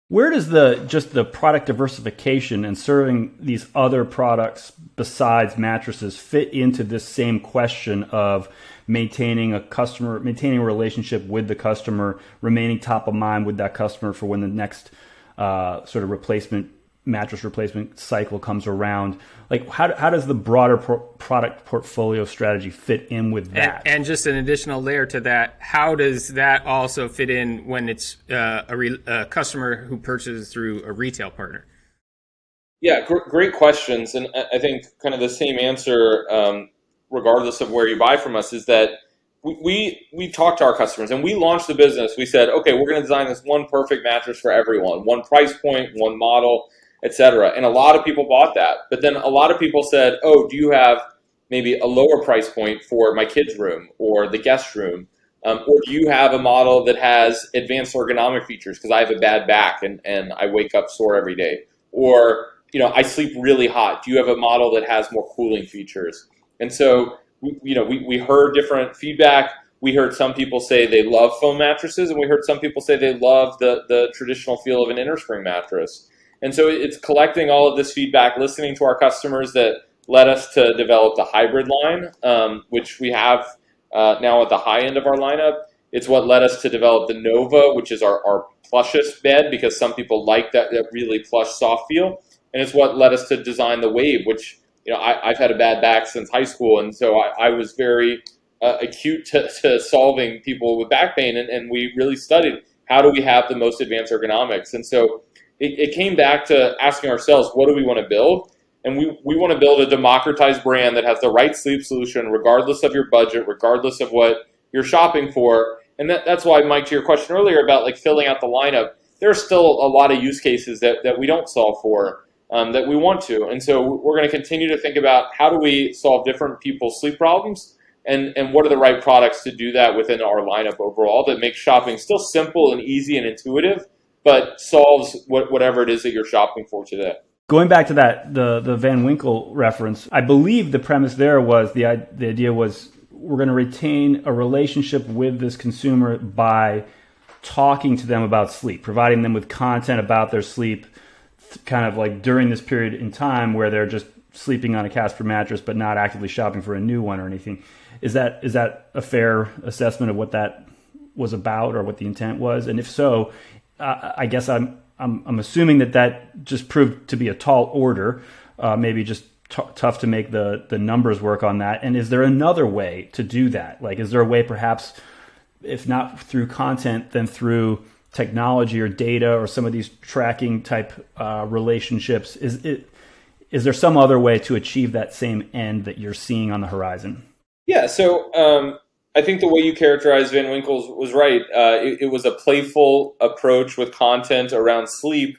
Where does the just the product diversification and serving these other products besides mattresses fit into this same question of maintaining a customer, maintaining a relationship with the customer, remaining top of mind with that customer for when the next uh, sort of replacement mattress replacement cycle comes around. Like how, how does the broader pro- product portfolio strategy fit in with that? and, and, just an additional layer to that how does that also fit in when it's uh, a, re- a, customer who purchases through a retail partner? Yeah gr- great questions. And i think kind of the same answer um, regardless of where you buy from us is that we, we talked to our customers and we launched the business we said okay we're going to design this one perfect mattress for everyone one price point one model etc. And a lot of people bought that. But then a lot of people said, "Oh, do you have maybe a lower price point for my kids' room or the guest room?" Um, or do you have a model that has advanced ergonomic features because I have a bad back and, and I wake up sore every day? Or, you know, I sleep really hot. Do you have a model that has more cooling features? And so, you know, we, we heard different feedback. We heard some people say they love foam mattresses, and we heard some people say they love the, the traditional feel of an inner spring mattress. And so it's collecting all of this feedback, listening to our customers that led us to develop the hybrid line, um, which we have uh, now at the high end of our lineup. It's what led us to develop the Nova, which is our, our plushest bed because some people like that, that really plush soft feel. And it's what led us to design the Wave, which you know I, have had a bad back since high school, and so I, I was very uh, acute to, to, solving people with back pain, and, and we really studied how do we have the most advanced ergonomics. And so it, it came back to asking ourselves, what do we want to build? And we, we want to build a democratized brand that has the right sleep solution, regardless of your budget, regardless of what you're shopping for. And that, that's why, Mike, to your question earlier about like filling out the lineup, there are still a lot of use cases that, that we don't solve for um, that we want to. And so we're going to continue to think about how do we solve different people's sleep problems and, and what are the right products to do that within our lineup overall that makes shopping still simple and easy and intuitive, but solves what, whatever it is that you're shopping for today. Going back to that, the the Van Winkle reference, I believe the premise there was the the idea was we're going to retain a relationship with this consumer by talking to them about sleep, providing them with content about their sleep, kind of like during this period in time where they're just sleeping on a Casper mattress but not actively shopping for a new one or anything. Is that is that a fair assessment of what that was about or what the intent was? And if so, uh, I guess I'm, I'm, I'm assuming that that just proved to be a tall order, uh, maybe just t- tough to make the the numbers work on that. And is there another way to do that? Like, is there a way, perhaps, if not through content, then through technology or data or some of these tracking type uh, relationships? Is it is there some other way to achieve that same end that you're seeing on the horizon? Yeah. So um, I think the way you characterized Van Winkle's was right. Uh, it, it, was a playful approach with content around sleep,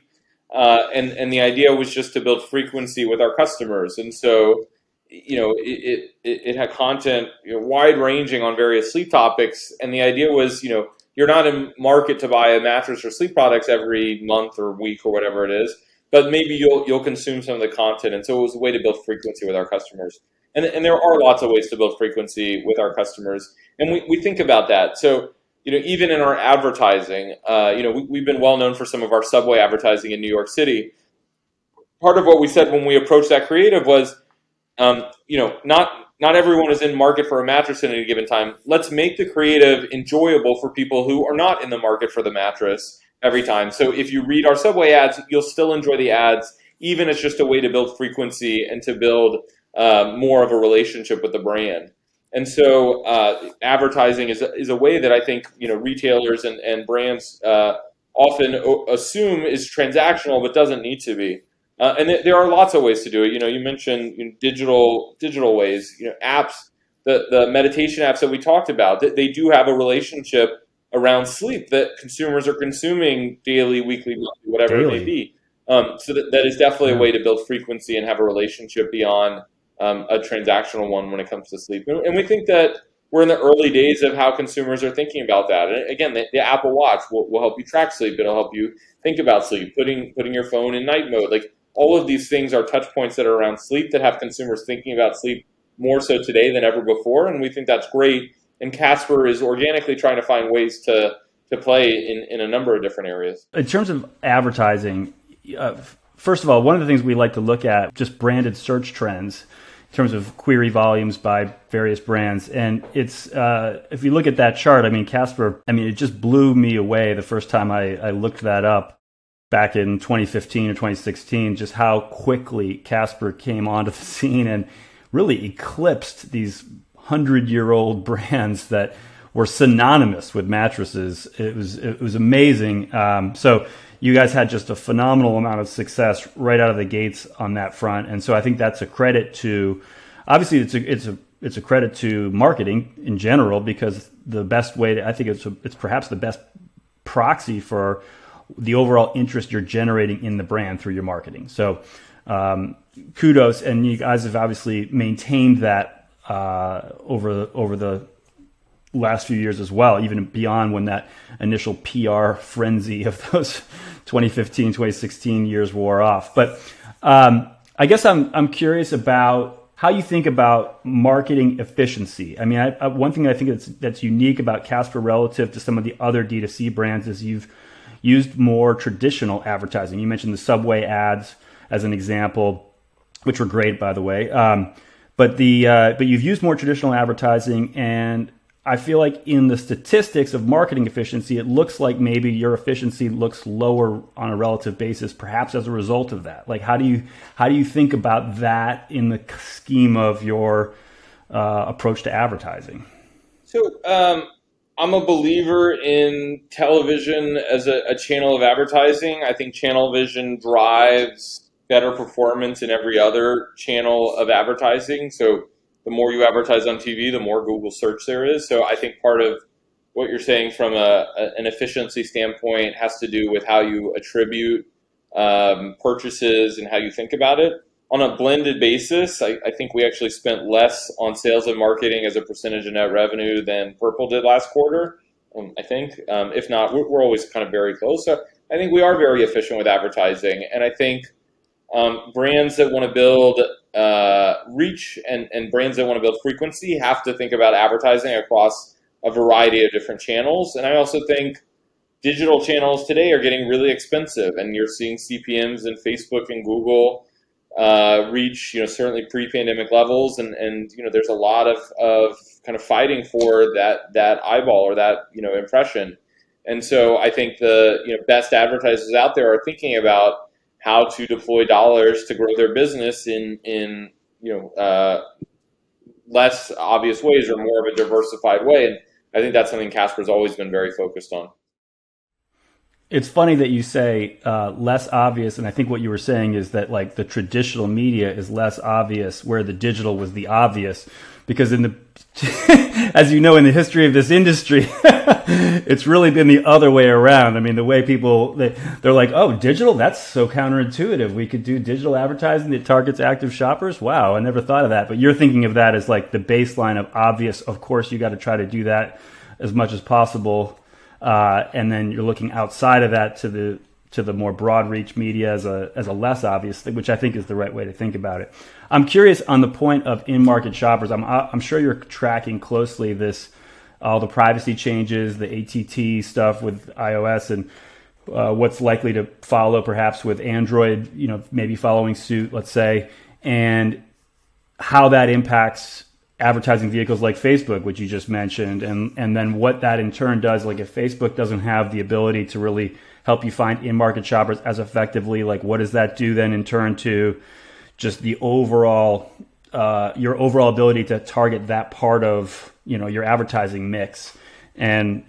uh, and and the idea was just to build frequency with our customers. And so, you know, it it, it had content you know, wide ranging on various sleep topics. And the idea was, you know, you're not in market to buy a mattress or sleep products every month or week or whatever it is, but maybe you'll you'll consume some of the content. And so it was a way to build frequency with our customers. And, and there are lots of ways to build frequency with our customers. And we, we think about that. So, you know, even in our advertising, uh, you know, we, have been well known for some of our subway advertising in New York City. Part of what we said when we approached that creative was, um, you know, not not everyone is in market for a mattress at any given time. Let's make the creative enjoyable for people who are not in the market for the mattress every time. So if you read our subway ads, you'll still enjoy the ads, even it's just a way to build frequency and to build uh, more of a relationship with the brand. And so uh, advertising is, is a way that I think you know retailers and, and brands uh, often assume is transactional, but doesn't need to be. Uh, and th- there are lots of ways to do it. You know, you mentioned you know, digital digital ways. You know, apps, the the meditation apps that we talked about, that they do have a relationship around sleep that consumers are consuming daily, weekly, whatever daily. it may be. Um, so that, that is definitely yeah. a way to build frequency and have a relationship beyond um, a transactional one when it comes to sleep. And, we think that we're in the early days of how consumers are thinking about that. And again, the, the Apple Watch will, will, help you track sleep. It'll help you think about sleep, putting putting your phone in night mode. Like all of these things are touch points that are around sleep that have consumers thinking about sleep more so today than ever before. And we think that's great. And Casper is organically trying to find ways to to play in, in a number of different areas. In terms of advertising, uh, first of all, one of the things we like to look at just branded search trends in terms of query volumes by various brands. And it's uh, if you look at that chart, I mean Casper, I mean it just blew me away the first time I, I looked that up. Back in 2015 or 2016, just how quickly Casper came onto the scene and really eclipsed these hundred year old brands that were synonymous with mattresses. It was it was amazing. Um, so you guys had just a phenomenal amount of success right out of the gates on that front, and so I think that's a credit to. Obviously, it's a it's a it's a credit to marketing in general because the best way to, I think it's a, it's perhaps the best proxy for the overall interest you're generating in the brand through your marketing. So um, kudos, and you guys have obviously maintained that uh, over the, over the last few years as well, even beyond when that initial PR frenzy of those 2015, 2016 years wore off. But um, I guess I'm I'm curious about how you think about marketing efficiency. I mean, I, I, one thing I think that's that's unique about Casper relative to some of the other D2C brands is you've used more traditional advertising. You mentioned the Subway ads as an example, which were great, by the way. Um, but the uh, but you've used more traditional advertising, and I feel like in the statistics of marketing efficiency, it looks like maybe your efficiency looks lower on a relative basis, perhaps as a result of that. Like, how do you how do you think about that in the scheme of your uh, approach to advertising? So, um, I'm a believer in television as a, a, channel of advertising. I think channel vision drives better performance in every other channel of advertising. So the more you advertise on TV, the more Google search there is. So I think part of what you're saying from a, a an efficiency standpoint has to do with how you attribute um, purchases and how you think about it on a blended basis, I, I, think we actually spent less on sales and marketing as a percentage of net revenue than Purple did last quarter. Um, I think, um, if not, we're, we're, always kind of very close. So I think we are very efficient with advertising, and I think um, brands that want to build uh, reach and, and brands that want to build frequency have to think about advertising across a variety of different channels. And I also think digital channels today are getting really expensive, and you're seeing CPMS in Facebook and Google uh, reach, you know, certainly pre-pandemic levels, and and you know, there's a lot of of kind of fighting for that that eyeball or that you know impression, and so I think the you know best advertisers out there are thinking about how to deploy dollars to grow their business in in you know uh, less obvious ways or more of a diversified way, and I think that's something Casper's always been very focused on it's funny that you say uh, less obvious, and I think what you were saying is that like the traditional media is less obvious, where the digital was the obvious, because in the as you know in the history of this industry it's really been the other way around. I mean the way people they, they're like oh digital? That's so counterintuitive. We could do digital advertising that targets active shoppers? Wow i never thought of that. But you're thinking of that as like the baseline of obvious. Of course you got to try to do that as much as possible uh, and then you're looking outside of that to the to the more broad reach media as a as a less obvious thing, which I think is the right way to think about it. I'm curious on the point of in market shoppers. I'm I'm sure you're tracking closely this all the privacy changes, the ATT stuff with iOS, and uh, what's likely to follow, perhaps with Android. You know, maybe following suit, let's say, and how that impacts advertising vehicles like Facebook, which you just mentioned, and and then what that in turn does. Like if Facebook doesn't have the ability to really help you find in market shoppers as effectively, like what does that do then in turn to just the overall uh, your overall ability to target that part of you know your advertising mix and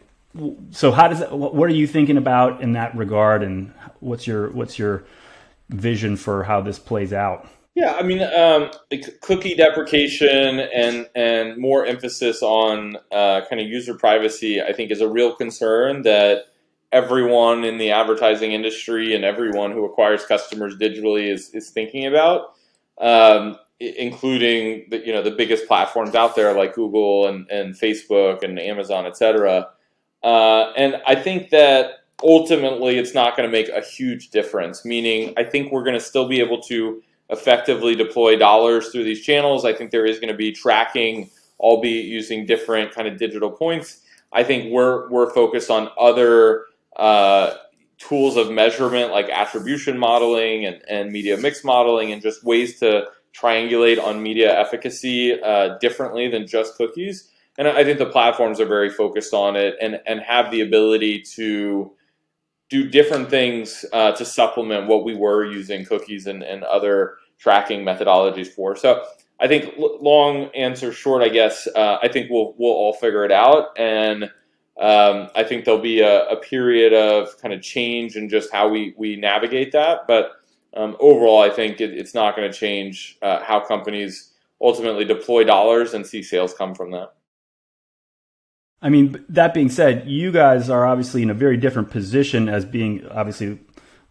so how does that, what are you thinking about in that regard and what's your what's your vision for how this plays out yeah, I mean, um, cookie deprecation and and more emphasis on uh, kind of user privacy, I think, is a real concern that everyone in the advertising industry and everyone who acquires customers digitally is is thinking about, um, including the you know the biggest platforms out there like Google and and Facebook and Amazon, et cetera. Uh, and I think that ultimately it's not going to make a huge difference. Meaning, I think we're going to still be able to effectively deploy dollars through these channels. I think there is going to be tracking, albeit using different kind of digital points. I think we're we're focused on other uh, tools of measurement like attribution modeling and, and media mix modeling and just ways to triangulate on media efficacy uh, differently than just cookies. And I think the platforms are very focused on it and, and have the ability to do different things uh, to supplement what we were using cookies and, and other tracking methodologies for. So I think long answer short, I guess uh, I think we'll we'll all figure it out, and um, I think there'll be a, a, period of kind of change in just how we we navigate that. But um, overall, I think it, it's not going to change uh, how companies ultimately deploy dollars and see sales come from that. I mean, that being said, you guys are obviously in a very different position as being obviously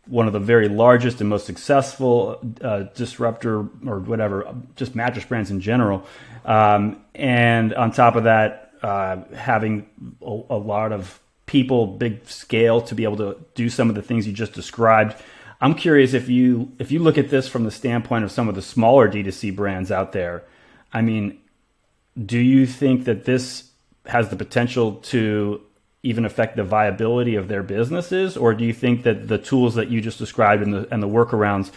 one of the very largest and most successful uh, disruptor or whatever, just mattress brands in general. Um, and on top of that, uh, having a, a, lot of people, big scale to be able to do some of the things you just described. I'm curious if you if you look at this from the standpoint of some of the smaller D2C brands out there. I mean, do you think that this has the potential to even affect the viability of their businesses, or do you think that the tools that you just described and the and the workarounds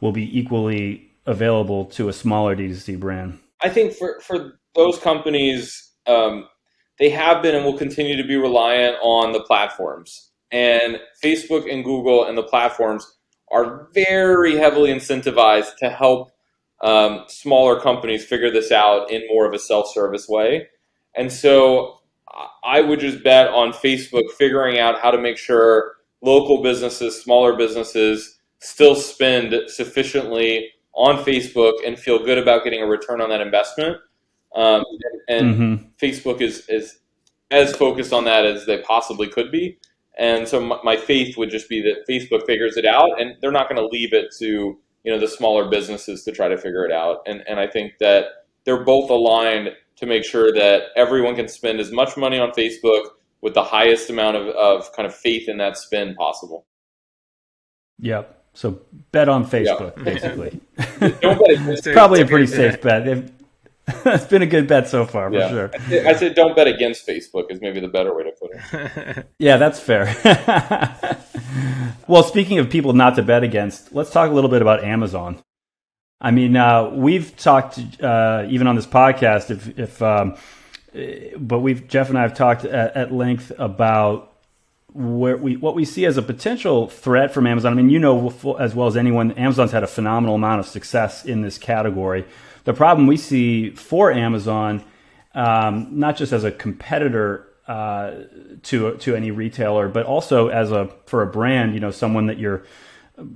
will be equally available to a smaller D2C brand? I think for for those companies, um, they have been and will continue to be reliant on the platforms. And Facebook and Google and the platforms are very heavily incentivized to help um, smaller companies figure this out in more of a self-service way. And so I would just bet on Facebook figuring out how to make sure local businesses, smaller businesses, still spend sufficiently on Facebook and feel good about getting a return on that investment. Um, and mm-hmm. Facebook is, is as focused on that as they possibly could be. And so my, my faith would just be that Facebook figures it out, and they're not going to leave it to you know the smaller businesses to try to figure it out. And and I think that they're both aligned to make sure that everyone can spend as much money on Facebook with the highest amount of, of kind of faith in that spend possible. Yep. So bet on Facebook, yep. basically. it's probably a pretty safe bet. it's been a good bet so far, for yeah. sure. I said don't bet against Facebook is maybe the better way to put it. yeah, that's fair. well, speaking of people not to bet against, let's talk a little bit about Amazon. I mean, uh, we've talked uh, even on this podcast, if, if um, but we've Jeff and I have talked at, at, length about where we what we see as a potential threat from Amazon. I mean, you know as well as anyone, Amazon's had a phenomenal amount of success in this category. The problem we see for Amazon, um, not just as a competitor uh, to to any retailer, but also as a for a brand, you know, someone that you're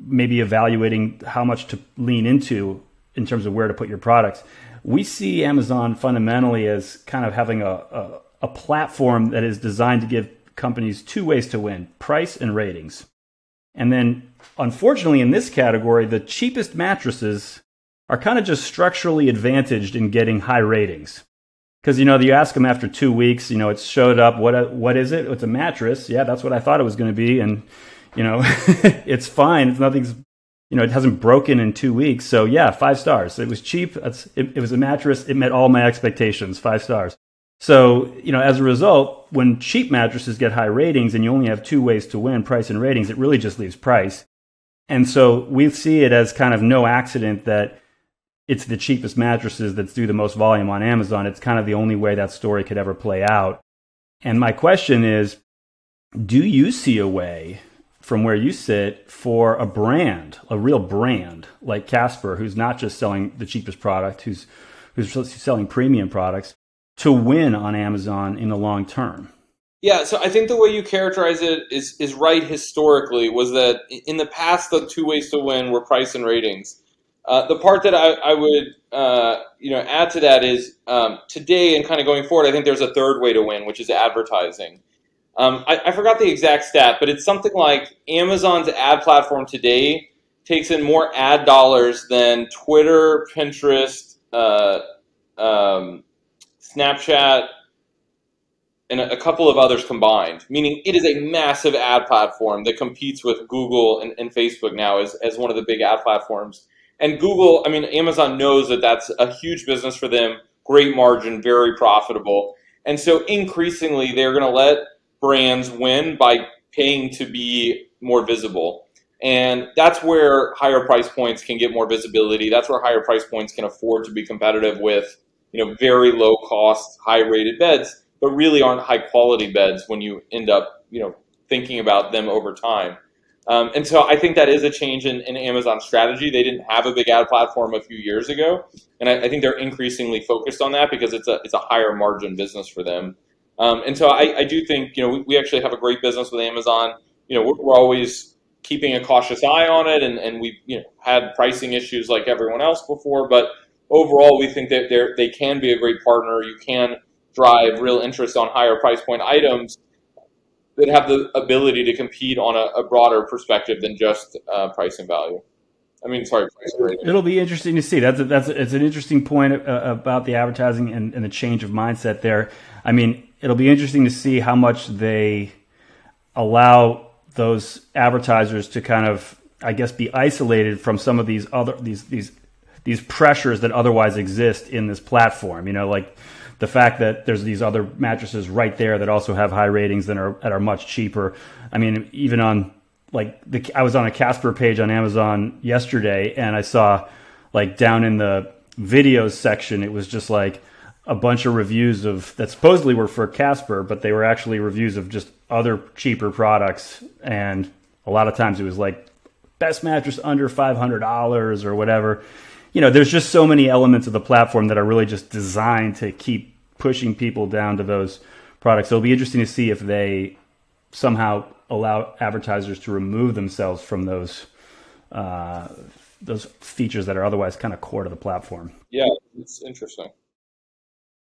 maybe evaluating how much to lean into in terms of where to put your products. We see Amazon fundamentally as kind of having a, a, a platform that is designed to give companies two ways to win price and ratings. And then, unfortunately, in this category, the cheapest mattresses are kind of just structurally advantaged in getting high ratings. Because you know, you ask them after two weeks, you know, it's showed up. What what is it? It's a mattress. Yeah, that's what I thought it was going to be, and you know, it's fine. It's nothing's, you know, it hasn't broken in two weeks. So yeah, five stars. It was cheap. It, it was a mattress. It met all my expectations. Five stars. So, you know, as a result, when cheap mattresses get high ratings and you only have two ways to win, price and ratings, it really just leaves price. And so we see it as kind of no accident that it's the cheapest mattresses that do the most volume on Amazon. It's kind of the only way that story could ever play out. And my question is, do you see a way from where you sit for a brand, a real brand like Casper, who's not just selling the cheapest product, who's who's selling premium products, to win on Amazon in the long term? Yeah, so I think the way you characterize it is is right historically. Was that in the past the two ways to win were price and ratings. Uh, the part that I, I would uh, you know add to that is um, today and kind of going forward, I think there's a third way to win, which is advertising. Um, I, I, forgot the exact stat, but it's something like Amazon's ad platform today takes in more ad dollars than Twitter, Pinterest, uh, um, Snapchat, and a, a, couple of others combined. Meaning, it is a massive ad platform that competes with Google and, and Facebook now as, as one of the big ad platforms. And Google, I mean, Amazon knows that that's a huge business for them, great margin, very profitable. And so increasingly, they're going to let brands win by paying to be more visible. And that's where higher price points can get more visibility. That's where higher price points can afford to be competitive with, you know, very low cost, high rated beds, but really aren't high quality beds when you end up, you know, thinking about them over time. Um, and so I think that is a change in, in strategy. They didn't have a big ad platform a few years ago, and I, I think they're increasingly focused on that because it's a it's a higher margin business for them. Um, and so I, I, do think you know we, we, actually have a great business with Amazon. You know we're, we're always keeping a cautious eye on it, and, and we've you know had pricing issues like everyone else before, but overall we think that they they can be a great partner. You can drive real interest on higher price point items that have the ability to compete on a, a broader perspective than just uh, price and value. I mean, sorry, It'll be interesting to see. That's a, that's a, it's an interesting point uh, about the advertising and, and the change of mindset there. I mean, it'll be interesting to see how much they allow those advertisers to kind of, I guess, be isolated from some of these other these these these pressures that otherwise exist in this platform. You know, like the fact that there's these other mattresses right there that also have high ratings and are that are much cheaper. I mean, even on like the I was on a Casper page on Amazon yesterday, and I saw like down in the videos section, it was just like a bunch of reviews of that supposedly were for Casper, but they were actually reviews of just other cheaper products, and a lot of times it was like best mattress under five hundred dollars or whatever you know, there's just so many elements of the platform that are really just designed to keep pushing people down to those products. So it'll be interesting to see if they somehow allow advertisers to remove themselves from those uh, those features that are otherwise kind of core to the platform. Yeah, it's interesting.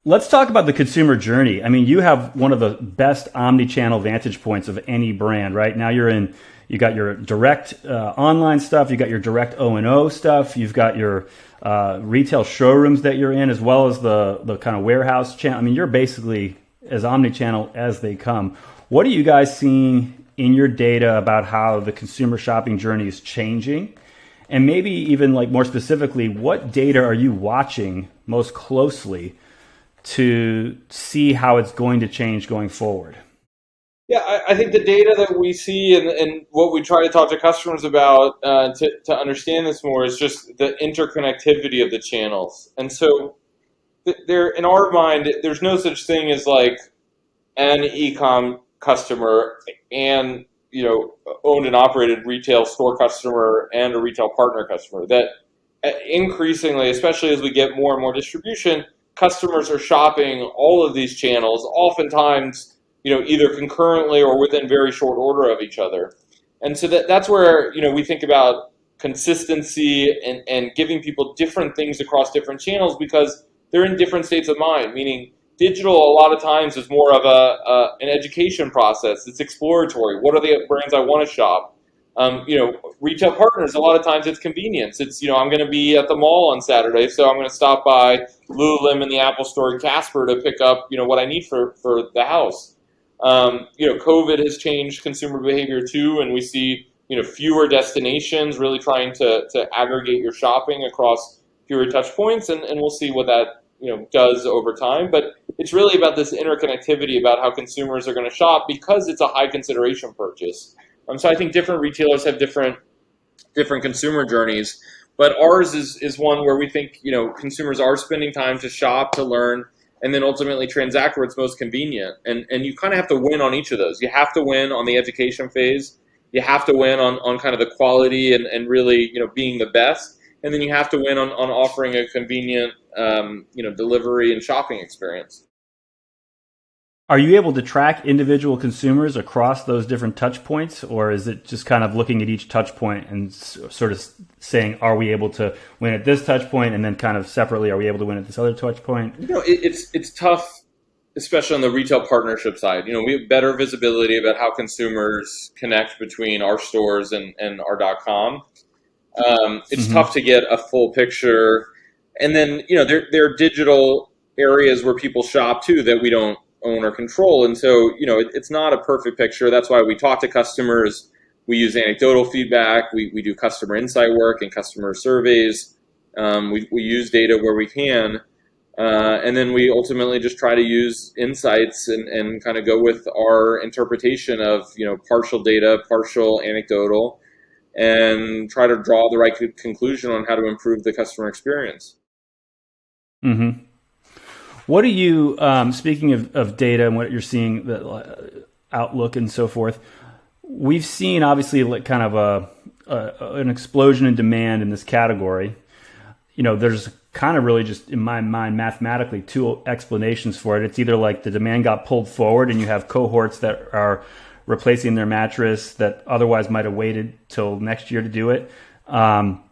Let's talk about the consumer journey. I mean, you have one of the best omni-channel vantage points of any brand, right? Now you're in you got your direct uh, online stuff, you got your direct O and O stuff, you've got your uh, retail showrooms that you're in, as well as the the kind of warehouse channel. I mean, you're basically as omni-channel as they come. What are you guys seeing in your data about how the consumer shopping journey is changing? And maybe even like more specifically, what data are you watching most closely to see how it's going to change going forward? Yeah, I, I, think the data that we see and, and, what we try to talk to customers about uh, to, to understand this more is just the interconnectivity of the channels. And so, there, in our mind, there's no such thing as like an ecom customer and you know owned and operated retail store customer and a retail partner customer. That uh, increasingly, especially as we get more and more distribution, customers are shopping all of these channels, oftentimes you know, either concurrently or within very short order of each other. And so that, that's where, you know, we think about consistency and, and giving people different things across different channels because they're in different states of mind, meaning digital a lot of times is more of a, an education process. It's exploratory. What are the brands I want to shop? Um, you know, retail partners, a lot of times it's convenience. It's, you know, I'm going to be at the mall on Saturday, so I'm going to stop by Lululemon, and the Apple Store, and Casper to pick up, you know, what I need for, for the house. Um, you know, COVID has changed consumer behavior too, and we see you know fewer destinations really trying to to aggregate your shopping across fewer touch points, and, and we'll see what that you know does over time. But it's really about this interconnectivity about how consumers are going to shop because it's a high consideration purchase. Um, so I think different retailers have different different consumer journeys, but ours is is one where we think you know consumers are spending time to shop to learn and then ultimately transact where it's most convenient. And and you kind of have to win on each of those. You have to win on the education phase. You have to win on, on kind of the quality and, and really, you know, being the best. And then you have to win on, on offering a convenient, um, you know, delivery and shopping experience. Are you able to track individual consumers across those different touch points, or is it just kind of looking at each touch point and sort of saying, are we able to win at this touch point, and then kind of separately, are we able to win at this other touch point? You know, it, it's it's tough, especially on the retail partnership side. You know, we have better visibility about how consumers connect between our stores and and our .dot .com. Um, it's mm-hmm. tough to get a full picture, and then you know there there are digital areas where people shop too that we don't own or control. And so, you know, it, it's not a perfect picture. That's why we talk to customers. We use anecdotal feedback. We, we do customer insight work and customer surveys. Um, we, we use data where we can. Uh, and then we ultimately just try to use insights and, and kind of go with our interpretation of, you know, partial data, partial anecdotal, and try to draw the right conclusion on how to improve the customer experience. Mm-hmm. What are you, um, speaking of, of data and what you're seeing, the uh, outlook and so forth. We've seen obviously like kind of a, a an explosion in demand in this category. You know, there's kind of really just in my mind mathematically two explanations for it. It's either like the demand got pulled forward and you have cohorts that are replacing their mattress that otherwise might have waited till next year to do it. Um,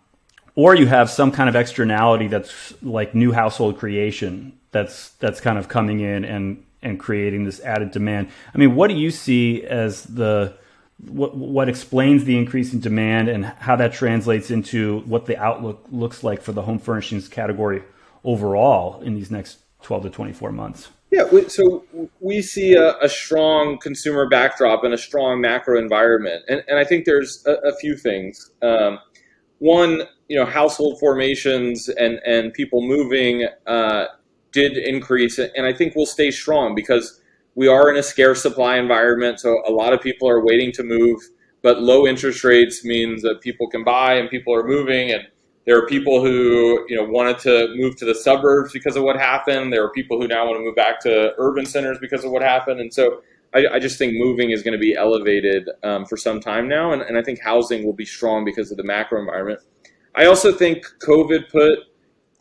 or you have some kind of externality that's like new household creation that's that's kind of coming in and and creating this added demand. I mean, what do you see as the what, what explains the increase in demand and how that translates into what the outlook looks like for the home furnishings category overall in these next 12 to 24 months? Yeah, so we see a, a strong consumer backdrop and a strong macro environment, and, and I think there's a, a few things. Um, one, you know, household formations and and people moving uh, did increase, and I think we'll stay strong because we are in a scarce supply environment. So a lot of people are waiting to move, but low interest rates means that people can buy and people are moving. And there are people who you know wanted to move to the suburbs because of what happened. There are people who now want to move back to urban centers because of what happened. And so I, I just think moving is going to be elevated um, for some time now, and, and I think housing will be strong because of the macro environment. I also think COVID put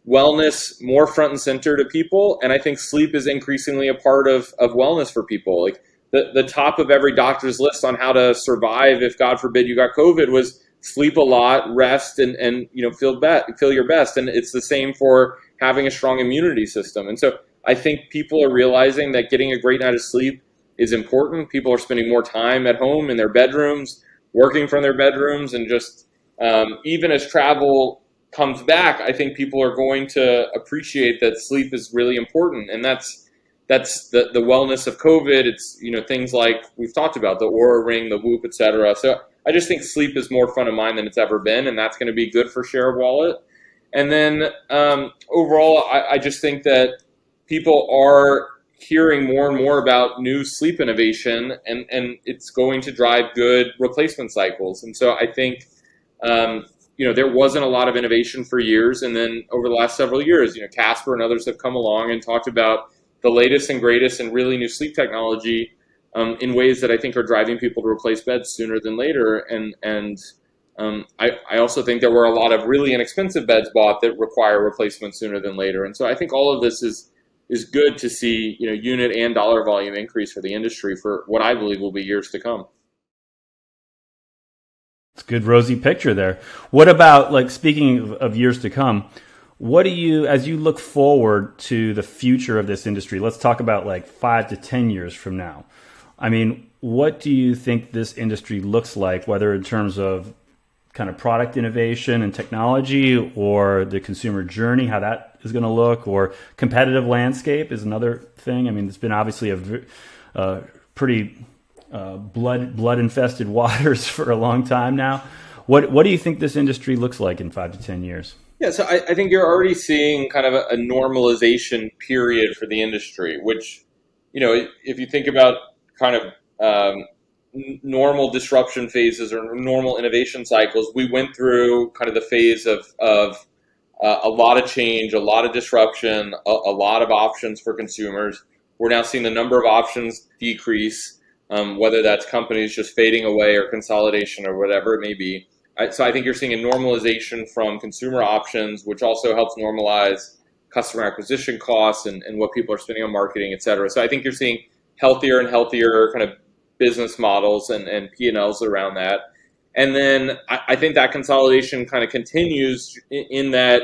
wellness more front and center to people. And I think sleep is increasingly a part of, of wellness for people. Like the, the top of every doctor's list on how to survive if God forbid you got COVID was sleep a lot, rest and, and you know feel be- feel your best. And it's the same for having a strong immunity system. And so I think people are realizing that getting a great night of sleep is important. People are spending more time at home in their bedrooms, working from their bedrooms, and just um, even as travel comes back, I think people are going to appreciate that sleep is really important, and that's that's the, the wellness of COVID. It's you know things like we've talked about the Oura Ring, the Whoop, etc. So I just think sleep is more front of mind than it's ever been, and that's going to be good for share of wallet. And then um, overall, I, I just think that people are hearing more and more about new sleep innovation, and and it's going to drive good replacement cycles. And so I think. Um, you know, there wasn't a lot of innovation for years. And then over the last several years, you know, Casper and others have come along and talked about the latest and greatest and really new sleep technology um, in ways that I think are driving people to replace beds sooner than later. And, and um, I, I also think there were a lot of really inexpensive beds bought that require replacement sooner than later. And so I think all of this is, is good to see, you know, unit and dollar volume increase for the industry for what I believe will be years to come. It's good rosy picture there. What about like speaking of, of, years to come? What do you, as you look forward to the future of this industry? Let's talk about like five to ten years from now. I mean, what do you think this industry looks like, whether in terms of kind of product innovation and technology, or the consumer journey, how that is going to look, or competitive landscape is another thing. I mean, it's been obviously a, a uh, pretty uh, blood blood infested waters for a long time now. What what do you think this industry looks like in five to ten years? Yeah, so I, I think you're already seeing kind of a, a, normalization period for the industry, which you know if you think about kind of um, normal disruption phases or normal innovation cycles, we went through kind of the phase of of uh, a lot of change, a lot of disruption, a, a lot of options for consumers. We're now seeing the number of options decrease um, whether that's companies just fading away or consolidation or whatever it may be. I, so I think you're seeing a normalization from consumer options, which also helps normalize customer acquisition costs and, and what people are spending on marketing, et cetera. So I think you're seeing healthier and healthier kind of business models and, and P&Ls around that. And then I, I think that consolidation kind of continues in, in that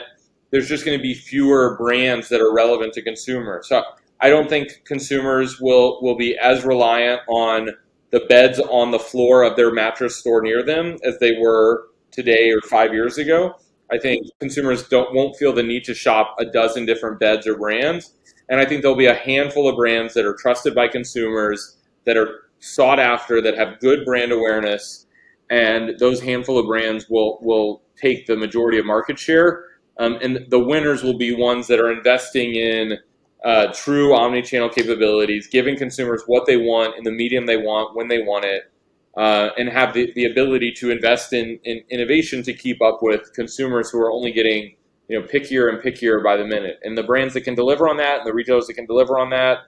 there's just going to be fewer brands that are relevant to consumers. So I don't think consumers will will be as reliant on the beds on the floor of their mattress store near them as they were today or five years ago. I think consumers don't won't feel the need to shop a dozen different beds or brands, and I think there'll be a handful of brands that are trusted by consumers that are sought after that have good brand awareness, and those handful of brands will will take the majority of market share. Um, and the winners will be ones that are investing in uh, true omni-channel capabilities, giving consumers what they want in the medium they want when they want it, uh, and have the, the ability to invest in, in innovation to keep up with consumers who are only getting you know pickier and pickier by the minute. And the brands that can deliver on that, and the retailers that can deliver on that,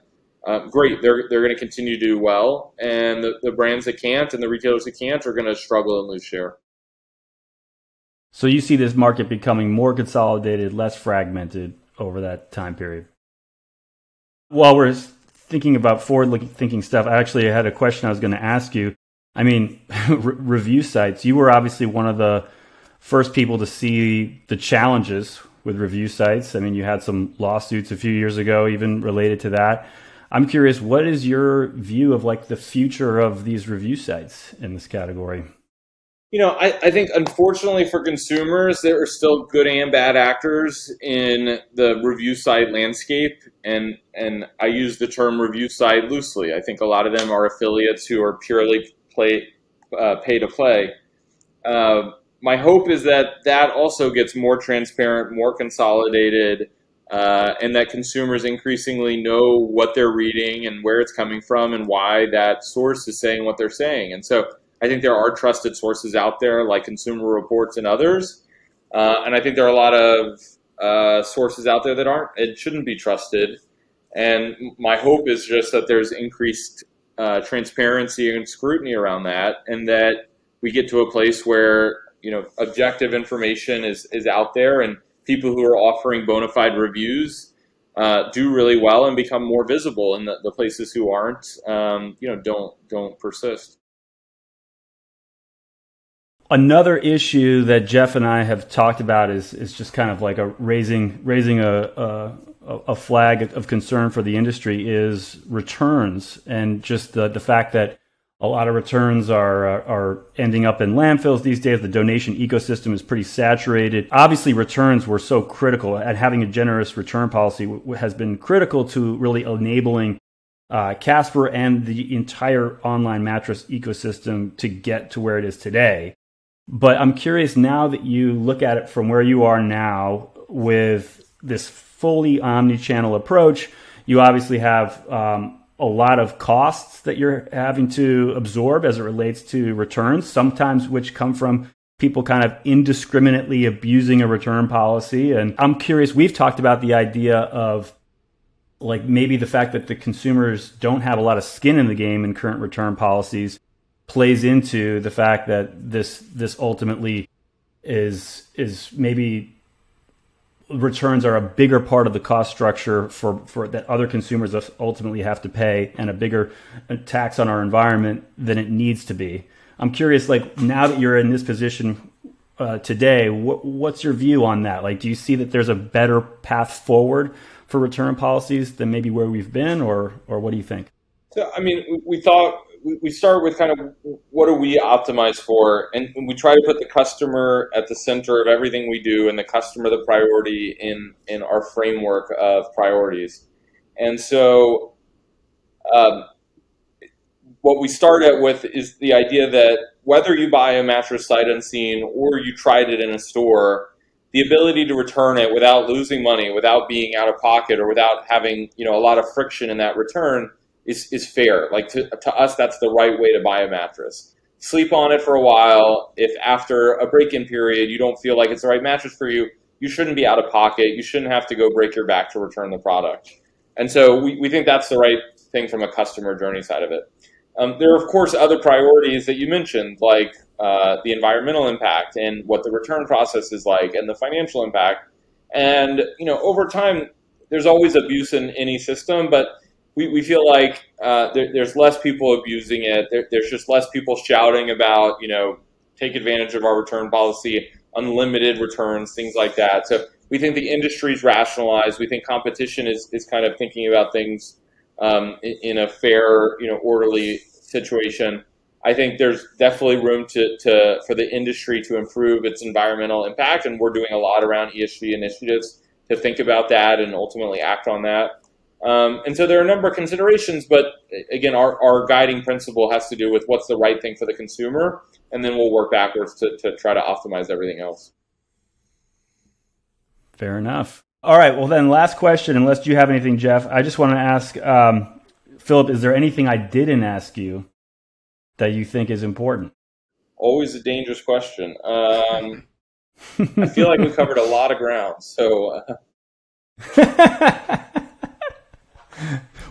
uh, great. They're they're going to continue to do well, and the, the brands that can't and the retailers that can't are going to struggle and lose share. So you see this market becoming more consolidated, less fragmented over that time period. While we're thinking about forward thinking stuff, I actually had a question I was going to ask you. I mean, re- review sites, you were obviously one of the first people to see the challenges with review sites. I mean, you had some lawsuits a few years ago, even related to that. I'm curious, what is your view of like the future of these review sites in this category? You know, I, I think unfortunately for consumers, there are still good and bad actors in the review site landscape, and and I use the term review site loosely. I think a lot of them are affiliates who are purely play uh, pay to play. Uh, my hope is that that also gets more transparent, more consolidated, uh, and that consumers increasingly know what they're reading and where it's coming from and why that source is saying what they're saying. And so I think there are trusted sources out there like Consumer Reports and others. Uh, and I think there are a lot of uh, sources out there that aren't, it shouldn't be trusted. And my hope is just that there's increased uh, transparency and scrutiny around that, and that we get to a place where you know objective information is is out there, and people who are offering bona fide reviews uh, do really well and become more visible, and the, the places who aren't, um, you know, don't don't persist. Another issue that Jeff and I have talked about is is just kind of like a raising raising a, a, a flag of concern for the industry is returns and just the the fact that a lot of returns are are ending up in landfills these days. The donation ecosystem is pretty saturated. Obviously, returns were so critical, and having a generous return policy has been critical to really enabling uh, Casper and the entire online mattress ecosystem to get to where it is today. But I'm curious now that you look at it from where you are now with this fully omni-channel approach, you obviously have um, a lot of costs that you're having to absorb as it relates to returns, sometimes which come from people kind of indiscriminately abusing a return policy. And I'm curious, we've talked about the idea of like maybe the fact that the consumers don't have a lot of skin in the game in current return policies plays into the fact that this this ultimately is is maybe returns are a bigger part of the cost structure for, for that other consumers ultimately have to pay and a bigger tax on our environment than it needs to be. I'm curious, like now that you're in this position uh, today, wh- what's your view on that? Like, do you see that there's a better path forward for return policies than maybe where we've been, or or what do you think? So, I mean, we thought we start with kind of what do we optimize for, and we try to put the customer at the center of everything we do, and the customer the priority in in our framework of priorities. And so, um, what we start out with is the idea that whether you buy a mattress sight unseen or you tried it in a store, the ability to return it without losing money, without being out of pocket, or without having you know a lot of friction in that return is, is fair. Like to, to us, that's the right way to buy a mattress. Sleep on it for a while. If after a break in period you don't feel like it's the right mattress for you, you shouldn't be out of pocket. You shouldn't have to go break your back to return the product. And so we, we think that's the right thing from a customer journey side of it. Um, there are, of course, other priorities that you mentioned, like uh, the environmental impact and what the return process is like and the financial impact. And, you know, over time, there's always abuse in any system, but we, we feel like uh, there, there's less people abusing it. There, there's just less people shouting about, you know, take advantage of our return policy, unlimited returns, things like that. So we think the industry's rationalized. We think competition is, is kind of thinking about things um, in, in, a fair, you know, orderly situation. I think there's definitely room to, to for the industry to improve its environmental impact, and we're doing a lot around ESG initiatives to think about that and ultimately act on that. Um, and so there are a number of considerations, but again, our, our guiding principle has to do with what's the right thing for the consumer, and then we'll work backwards to, to try to optimize everything else. Fair enough. All right. Well, then, last question, unless you have anything, Jeff, I just want to ask um, Philip, is there anything I didn't ask you that you think is important? Always a dangerous question. Um, I feel like we covered a lot of ground. So. Uh...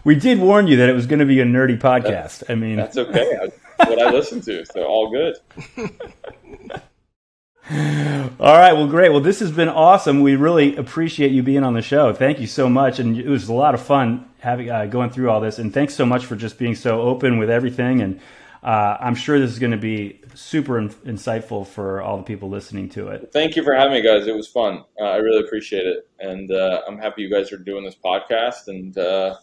we did warn you that it was going to be a nerdy podcast. I mean, that's okay. What I listen to, so all good. All right, well, great. Well, this has been awesome. We really appreciate you being on the show. Thank you so much, and it was a lot of fun having uh, going through all this. And thanks so much for just being so open with everything. And uh, I'm sure this is going to be super in- insightful for all the people listening to it. Thank you for having me, guys. It was fun. Uh, I really appreciate it, and uh, I'm happy you guys are doing this podcast, and uh,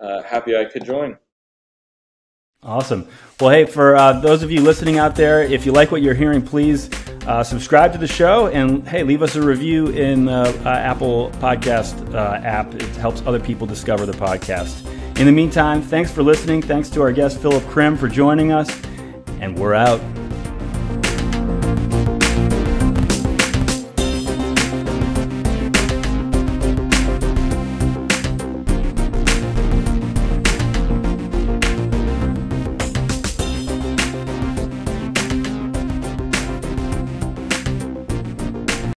uh, happy I could join. Awesome. Well, hey, for uh, those of you listening out there, if you like what you're hearing, please uh, subscribe to the show and hey, leave us a review in the uh, Apple Podcast uh, app. It helps other people discover the podcast. In the meantime, thanks for listening. Thanks to our guest Philip Krim for joining us, and we're out.